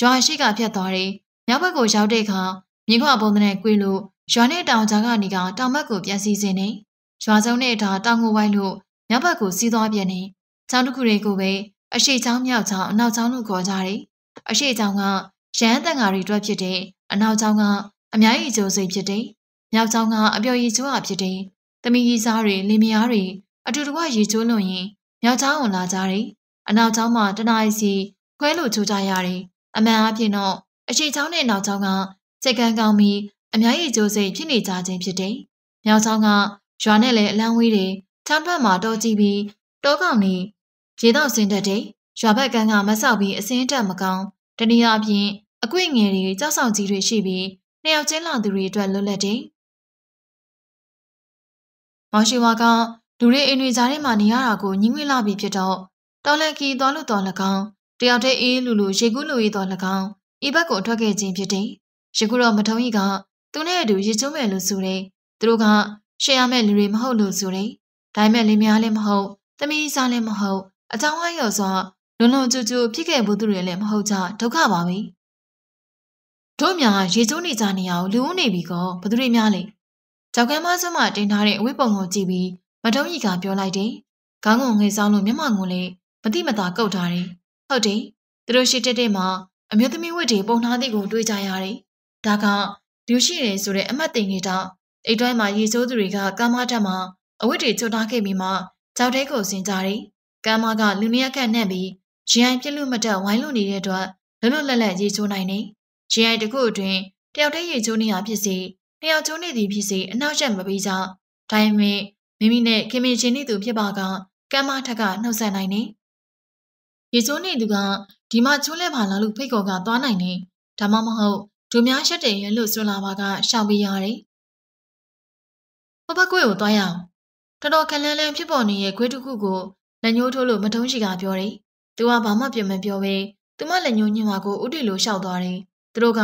ရွာရှိကဖြတ်သွားတယ်။မြောက်ဘက်ကိုရောက်တဲ့အခါမြင်းခွပုံတဲ့ကွေးလို့ ရွာနဲ့တောင်ကြားကနေကတောင်ဘက်ကိုပြန်စီးစဉ်နေ။ရွာစုံနဲ့ထားတောင်ကိုဝိုင်းလို့မြောက်ဘက်ကိုစီးသွားပြန်နေ။ချောင်းတစ်ခုတွေကိုပဲအရှိချောင်းမြောက်ချောင်းအနောက်ချောင်းလို့ခေါ်ကြတယ်။အရှိချောင်းကရဟန်းတန်ဃာတွေအတွက်ဖြစ်တဲ့အနောက်ချောင်းကအများကြီးကြိုးစိဖြစ်တယ်။မြောက်ချောင်းကအပျော်ရည်ချိုးတာဖြစ်တယ်။သမီးကြီးစားတွေလင်မယားတွေအတူတကွရေချိုးလွန်ရင်မြောက်ချောင်းဝင်လာကြတယ်။အနောက်ချောင်းမှာတနားစီခွဲလို့ချိုးကြရတယ်။အမှန်အဖြစ်တော့အရှိချောင်းနဲ့နောက်ချောင်းကစက်ကန်းကောင်းပြီး အများကြီးကြိုးစိဖြစ်နေကြခြင်းဖြစ်တယ်။မြောက်ချောင်းကရွာနဲ့လည်းအလန်းဝေးတယ်။ချောင်းဘက်မှာတောကြည့်ပြီးတောကောင်နေရေတော့ဆင်းတတ်တယ်။ရွာဘက်ကန်းကမဆောက်ပြီးအစင်းတက်မကောင်းတနည်းအားဖြင့်အကွေ့ငယ်တွေကြောက်ဆောင်ကြီးတွေရှိပြီးနှစ်ယောက်ချင်းလာသူတွေအတွက်လွတ်လပ်တယ်။မောင်ရှိဝါကလူတွေအိမ်တွေကြားထဲမှာနေရတာကိုညှင်းငွေလာပြီးဖြစ်တော့တော်လန်ကီသွားလို့တော်၎င်းတယောက်တည်းအေးလူလူရေကူးလူရေးတော်၎င်းဤဘက်ကိုထွက်ခဲ့ခြင်းဖြစ်တယ်။ရေကူးတော့မထုံးကြီးက သူနဲ့အတူရေချိုးမယ်လို့ဆိုတယ်။သူတို့ကရှယ်ရမယ့်လူတွေမဟုတ်လို့ဆိုတယ်။ဒါပေမဲ့လင်မယားလည်းမဟုတ်သမီးစားလည်းမဟုတ်အကြောင်းဝါရော်စွာလွန်လွန်ကျူးကျူးဖြစ်ခဲ့ဘူးသူတွေလည်းမဟုတ်ကြဒုက္ခပါပဲ။တို့များရေကျိုးနေကြနေရအောင်လူဦးနေပြီကောဘသူတွေများလဲကြောက်ကမ်းမဆွမ်းမတင်ထားတဲ့အဝိပုံကိုကြည့်ပြီးမထုံးကြီးကပြောလိုက်တယ်ခေါင်းငုံငယ်ဆောင်လို့မျက်မှောင်ကိုလည်းမတိမတာကုတ်ထားတယ်ဟုတ်တယ်သူတို့ရှိတက်တဲ့မှာအမျိုးသမီးဝတ်တွေပုံထားသည့်ကိုတွေးကြရတယ်ဒါက လူရှိတယ်ဆိုတဲ့အမှတ်တင်နေတာအိတ်တိုင်းမှာရေစိုးသူတွေကကမ်းမထက်မှာအဝတ်တွေချွတ်ထားခဲ့ပြီးမှကြောက်တဲ့ကိုဆင်ကြတယ်ကမ်းမကလူနည်းခန့်နှံ့ပြီးရင်အိုင်ပြက်လို့မတက်ဝိုင်းလို့နေတဲ့အတွက်လွတ်လွတ်လပ်လပ်ရေချိုးနိုင်နေရေအိုက်တစ်ခုအတွင်းတယောက်တည်းရေချိုးနေတာဖြစ်စေတယောက်ချိုးနေသည်ဖြစ်စေအနောက်ရက်မပေးကြဒါပေမဲ့မိမိနဲ့ခင်မင်ချင်းနေသူဖြစ်ပါကကမ်းမထက်ကနှုတ်ဆက်နိုင်နေရေချိုးနေသူကဒီမှာချိုးလဲပါလားလို့ဖိတ်ခေါ်ကသွားနိုင်နေဒါမှမဟုတ် ဒုများရှက်တယ်ရလို့ဆိုလာပါကရှောင်ပေးရတယ်ဘဘကွေကိုသွားရအောင်တော်တော်ခလန်းလန်းဖြစ်ပေါ်နေတဲ့ခွေးတစ်ခုကိုလက်ညှိုးထိုးလို့မထုံးရှိကပြောတယ်သူကဘာမှပြန်မပြောဘဲသူမလက်ညှိုးညှိမှာကိုဥတီလိုရှောက်သွားတယ်သူတို့က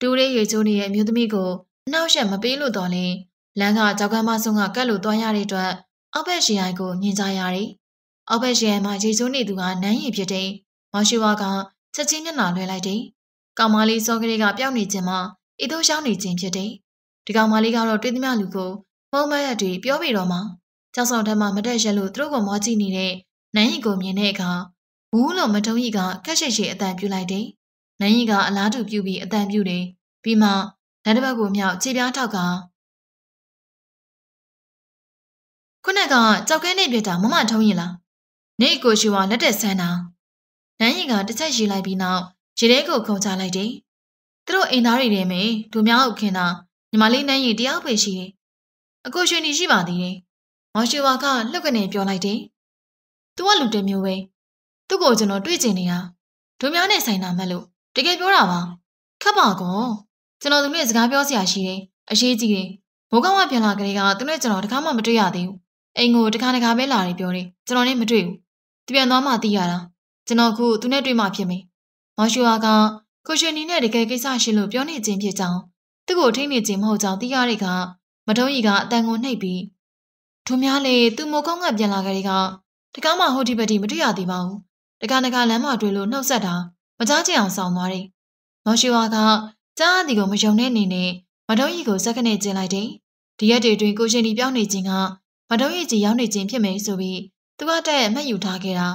တူးရေးရေချိုးနေတဲ့အမျိုးသမီးကိုအနောက်ရှက်မပေးလို့တော့လေလမ်းကကြောက်ကမ်းမဆုံးကကတ်လို့သွားရတဲ့အတွက်အောက်ဘက်ရှီအိုင်ကိုမြင်ကြရတယ်။အောက်ဘက်ရှီအိုင်မှာရေချိုးနေသူကနန်းရည်ဖြစ်တဲ့မောင်ရှိဝါကချက်ချင်းမျက်နှာလွှဲလိုက်တယ်။ ကောင်မလေးစောကလေးကပျောက်နေခြင်းမှာဤသို့ရှောင်းနေခြင်းဖြစ်တယ်။ဒီကောင်မလေးကတော့တွေ့သမျှလူကိုမုံမရက်တွေပြောပြီးတော့မှကြောက်ဆောင်ထက်မှမတက်ရက်လို့သူတို့ကမောကြည့်နေတဲ့နန်းရည်ကိုမြင်တဲ့အခါဘူးလို့မထုံးကြီးကခက်ရှိရှိအတန်ပြူလိုက်တယ်။နန်းကြီးကအလားတူပြုပြီးအတန်ပြုတယ်ပြီးမှလက်တစ်ဘက်ကိုမြောက်ခြေပြားထောက်ကခုနကကြောက်ခဲနေပြတာမမထုံးရင်လားနေကိုရှိဝါလက်တက်ဆန်းတာနန်းကြီးကတစ်ချက်ရေးလိုက်ပြီးနောက် ရေထဲကိုခုန်ချလိုက်တယ်သူတို့အိမ်သားတွေထဲမှာဒူမြောက်ခင်တာညီမလေးနန်းကြီးတယောက်ပဲရှိတယ်အကိုရွှေနေရှိပါသေးတယ်မောင်ရှိဝါကလှုပ်ကနေပြောလိုက်တယ်သူကလူတမျိုးပဲသူ့ကိုကျွန်တော်တွေ့ကျင်နေတာတို့များနဲ့ဆိုင်တာမဲ့လို့တကယ်ပြောတာပါခက်ပါကောကျွန်တော်သူနဲ့စကားပြောစရာရှိတယ်အရေးကြီးတယ်ဘိုးကောင်ကပြန်လာကြတဲ့ကသူနဲ့ကျွန်တော်တခါမှမတွေ့ရသေးဘူးအိမ်ကိုတခါတခါပဲလာတယ်ပြောတယ်ကျွန်တော်နဲ့မတွေ့ဘူးတပြန်သွားမှသိရတာကျွန်တော်ခုသူနဲ့တွေ့မှဖြစ်မယ် မောင်ရှူဟာကကိုရှင်နီနဲ့တကယ်ကိစ္စရှိလို့ပြောနေခြင်းဖြစ်ကြောင်းသူ့ကိုထိနေခြင်းမဟုတ်ကြောင်းသိရတဲ့ကမတုံးကြီးကအတန်ကိုနှိပ်ပြီးထိုများလေသူမိုကောင်းကပြန်လာကြတဲ့ကတကားမှဟိုဒီဘက်ဒီမတွေ့ရသေးပါဘူးတကားတကားလမ်းမတွေ့လို့နှုတ်ဆက်တာမကြားချင်အောင်ဆောင်သွားတယ်မောင်ရှူဟာကကြားအသည်ကိုမယုံတဲ့အနေနဲ့မတုံးကြီးကိုစက္ကနဲ့ကျင်းလိုက်တယ်ဒီရက်တွေတွင်ကိုရှင်ဒီပြောင်းနေခြင်းကမတုံးကြီးကြီးရောက်နေခြင်းဖြစ်မယ်ဆိုပြီးသူကတက်မှတ်ယူထားခဲ့တာ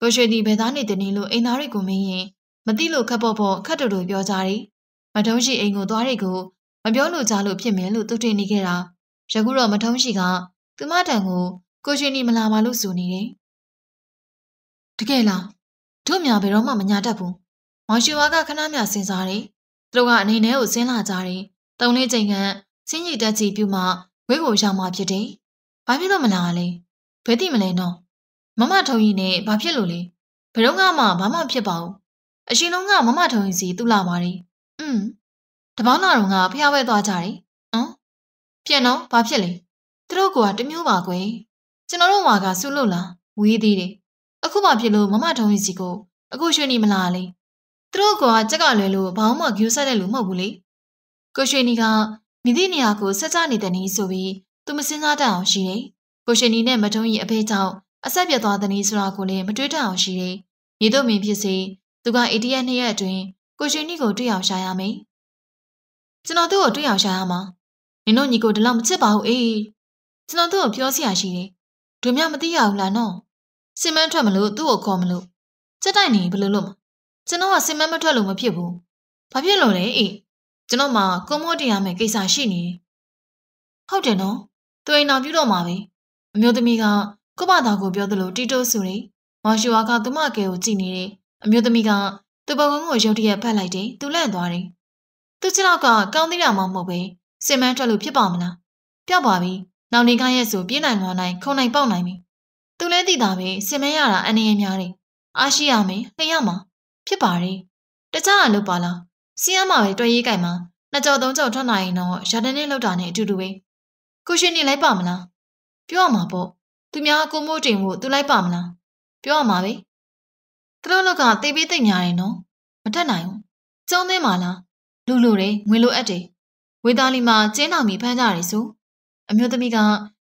ကိုရွှေဒီဘယ်သားနေတယ်လို့အိမ်သားတွေကိုမင်းရင် မသိလို့ခက်ပေါ့ပေါ့ခက်တူတူပြောကြတယ်မထုံးရှိအိမ်ကိုသွားတွေကိုမပြောလို့ကြားလို့ဖြစ်မယ်လို့သူတင်နေခဲ့တာယခုတော့မထုံးရှိကသူမတန်ကိုကိုရွှေဒီမလာပါလို့ဆိုနေတယ်တကယ်လားတို့များဘယ်တော့မှမညာတတ်ဘူးမောင်ရွှေဝါကခဏမြစင်စားတယ်သူတို့ကအနေနဲ့ကိုဆင်းလာကြတယ်တုံလေးချိန်ကစင်းရီတက်ချီပြူမှဝဲကိုရောက်မှဖြစ်တယ်ဘာဖြစ်လို့မလာလဲဘယ်သိမလဲနော်မမထုံကြီးနဲ့ဘာဖြစ်လို့လဲဘယ်တော့မှဘာမှဖြစ်ပါဘူး အရှင်လုံးကမမထုံကြီးစီသူ့လာပါတယ်อืมတပေါင်းလာတော့ကဖျားဝဲသွားကြတယ်ဟမ်ပြန်တော့ဘာဖြစ်လဲသူတို့ကတမျိုးပါကွယ်ကျွန်တော်တို့မှာကဆုလို့လားဝေးသေးတယ်အခုမှဖြစ်လို့မမထုံကြီးစီကိုအခုရွှေနေမလားလေသူတို့ကကြက်ကလွယ်လို့ဘာမှဂယူဆက်တဲ့လူမဟုတ်ဘူးလေကိုရွှေနီကမိသည့်နေရာကိုဆက်ကြနေတဲ့နည်းဆိုပြီးသူမစင်းစားတတ်အောင်ရှိတယ်ကိုရွှေနီနဲ့မထုံကြီးအဖေကြောင့်အဆက်ပြတ်သွားတဲ့နည်းဆိုတာကိုလည်းမတွေးတတ်အောင်ရှိတယ်။မြေတို့မင်းဖြစ်စေ သူက ATM နှစ်ရက်အတွင်းကိုရှင်နီကိုတွေ့အောင်ရှာရမယ်။ကျွန်တော်သူ့ကိုတွေ့အောင်ရှာရမှာ။နင်တို့ညီကိုဒီလောက်မချစ်ပါဘူးအေး။ကျွန်တော်သူ့ကိုပြောစရာရှိတယ်။တို့များမသိရဘူးလားနော်။စင်မန်းထွက်မလို့သူ့ကိုခေါ်မလို့စက်တိုက်နေဘယ်လိုလုပ်မှာ။ကျွန်တော်ကစင်မန်းမထွက်လို့မဖြစ်ဘူး။ဘာဖြစ်လို့လဲအေး။ကျွန်တော်မှကွန်မို့တင်ရမယ့်ကိစ္စရှိနေတယ်။ဟုတ်တယ်နော်။သူအိမ်တော်ပြုတော့မှာပဲ။အမျိုးသမီးကကိုမသားကိုပြောသလိုတီတိုးဆူနေမောင်ရှူဝါကသူမကဲကိုကြည့်နေတယ် အမျိုးသမီးကသူ့ဘဝကိုရုတ်တရက်ဖက်လိုက်တယ်သူလန့်သွားတယ်သူချနောက်ကကောင်းသေးတာမှမဟုတ်ပဲစင်မန်းထွက်လို့ဖြစ်ပါမလားပြောက်ပါပြီနောက်နေကရဲ့ဆိုပြေးနိုင်လွားနိုင်ခုံနိုင်ပေါက်နိုင်ပြီသူလဲသိတာပဲစင်မန်းရတာအနေရများတယ်အားရှိရမယ်နှိရမှာဖြစ်ပါတယ်တခြားအလုပ်ပါလားစီးရမှာပဲတွေ့ရေးကြိုင်မှာနှစ်ကြော်သုံးကြော်ထွက်နိုင်ရင်တော့ရာတနေ့လောက်တာနဲ့အတူတူပဲကိုရှင်နေလိုက်ပါမလားပြောရမှာပေါ့သူများကိုမိုးတင်ဖို့သူလိုက်ပါမလားပြောရမှာပဲ သူတို့လောက်ကတိတ်ပြီးတိတ်ညာတယ်နော်မတက်နိုင်ဘူးကျုံးသင်းပါလားလူလူတွေငွေလိုအပ်တယ်ဝေသားလီမှာကျင်းတော်မီဖမ်းကြတယ်ဆိုအမျိုးသမီးက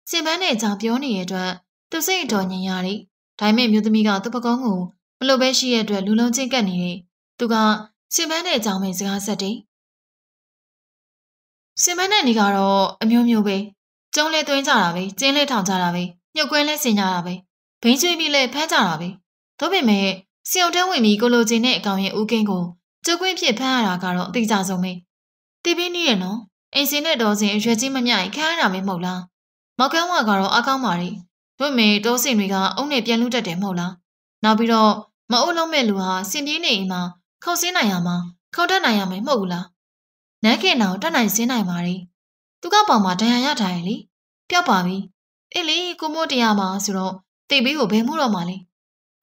စင်ပန်းနဲ့ကြောင်ပြောနေတဲ့အတွက်သူစိတ်တော်ညင်ရတယ်ဒါပေမဲ့မျိုးသမီးကသူ့ပကုံးကိုမလိုပဲရှိတဲ့အတွက်လူလုံးချင်းကပ်နေတဲ့သူကစင်ပန်းနဲ့ကြောင်မဲ့စကားဆက်တယ်စင်ပန်းနဲ့နေကတော့အမျိုးမျိုးပဲကျုံးလဲသွင်းကြတာပဲကျင်းလဲထောင်ကြတာပဲညှုပ်ကွင်းလဲဆင်ကြတာပဲဘိန်းချွေးပြီးလဲဖမ်းကြတာပဲဒါပေမဲ့ စီအောင်တန်းဝင်ပြီးကိုလိုချင်တဲ့အကောင်ရဲ့ဦးကင်းကိုကျုပ်ကွင်းဖြစ်ဖမ်းရတာကတော့အတိအကျဆုံးပဲတီးပြီးနေရနော်အိမ်စင်းနဲ့တော်စင်အရွယ်ချင်းမမြရင်ခမ်းရတာမမဟုတ်လားမောက်ကန်းဝါကတော့အကောင်းပါလေဒါပေမဲ့တောစင်တွေကအုံနဲ့ပြန်လူတတ်တယ်မဟုတ်လားနောက်ပြီးတော့မအုပ်လုံးမဲ့လူဟာစင်ပြေးနေအိမ်မှာခုတ်စင်းနိုင်ရမှာခုတ်တတ်နိုင်ရမယ်မဟုတ်ဘူးလားနန်းခင်တော်တတ်နိုင်စင်းနိုင်ပါလေသူကပေါင်မှာဒဏ်ရာရထားရဲ့လေပျောက်ပါပြီအေးလေကိုမို့တရားမှာဆိုတော့တိတ်ဘေးကိုဘယ်မှုတော့မှလဲ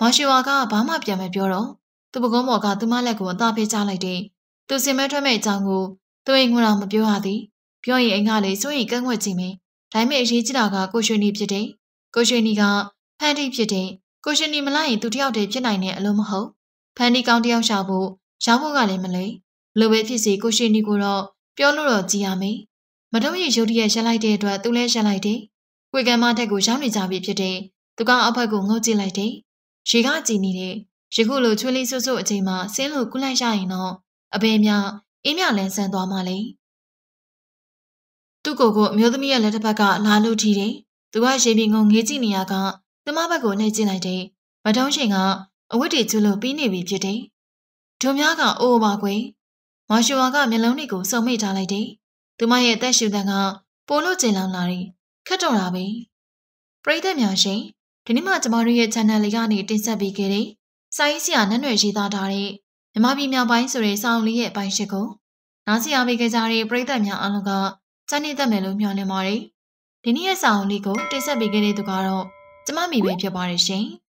မောင်ရှိဝါကဘာမှပြန်မပြောတော့သူ့ပကုံးမော်ကသူမလက်ကိုအသာဖေးချလိုက်တယ်သူစင်မဲထွက်မဲ့အကြောင်းကိုသူအိမ်ကတော့မပြောရသည်ပြောရင်အိမ်ကလည်းစိုးရင်ကန့်ွက်ကြည့်မယ်ဒါပေမဲ့အရေးကြီးတာကကိုရွှေနီဖြစ်တယ်ကိုရွှေနီကဖန်တီဖြစ်တယ်ကိုရွှေနီမလိုက်ရင်သူတယောက်တည်းဖြစ်နိုင်တဲ့အလုံးမဟုတ်ဖန်တီကောင်းတယောက်ရှာဖို့ရောက်ဖို့ကလည်းမလွယ်ဘလို့ပဲဖြစ်စေကိုရွှေနီကိုတော့ပြောလို့တော့ကြည်ရမယ်မတော်ရရုတ်တရက်ရှက်လိုက်တဲ့အတွက်သူလည်းရှက်လိုက်တယ်။ကွေကံမထက်ကိုရောက်နေကြပြီဖြစ်တဲ့သူကအဖက်ကိုငုတ်ကြည့်လိုက်တယ်။ ရေကကြည်နေတဲ့ရခုလိုချွေးလေးဆွတ်ဆွတ်အချိန်မှာဆင်းလို့ကုလိုက်ရရင်တော့အဘယ်များအင်းမြလန်းဆန်းသွားမှလေ။သူ့ကိုယ်ကိုအမျိုးသမီးရဲ့လက်တစ်ဖက်ကလာလို့ထီတယ်။သူကရေပြင်ကိုငေးကြည့်နေရကသူမဘက်ကိုနှိပ်ကြည့်လိုက်တယ်။မတုံးရှင်ကအဝတ်တွေကျွလို့ပြီးနေပြီဖြစ်တယ်။ဒုံများကအိုးပါကွယ်။မရှူဝါကမျက်လုံးတွေကိုစုံမိထားလိုက်တယ်။သူမရဲ့အသက်ရှူတန်ကပိုလို့ကျင်လောင်လာတယ်။ခက်တော့တာပဲ။ပရိသတ်များရှင် ဒီနေ့မှကျမတို့ရဲ့ channel လေးကနေတင်ဆက်ပေးခဲ့တဲ့စာရေးဆရာနတ်နယ်ရေးသားထားတဲ့မြမပြည်မြောက်ပိုင်းဆိုတဲ့စာအုပ်လေးရဲ့အပိုင်းရှိကိုနားဆရာပေးခဲ့ကြတဲ့ပရိသတ်များအားလုံးကစနေတတ်မယ်လို့မျှော်လင့်ပါတယ်။ဒီနေ့ရဲ့စာအုပ်လေးကိုတင်ဆက်ပေးခဲ့တဲ့သူကတော့ကျမမိပဲဖြစ်ပါတယ်ရှင်။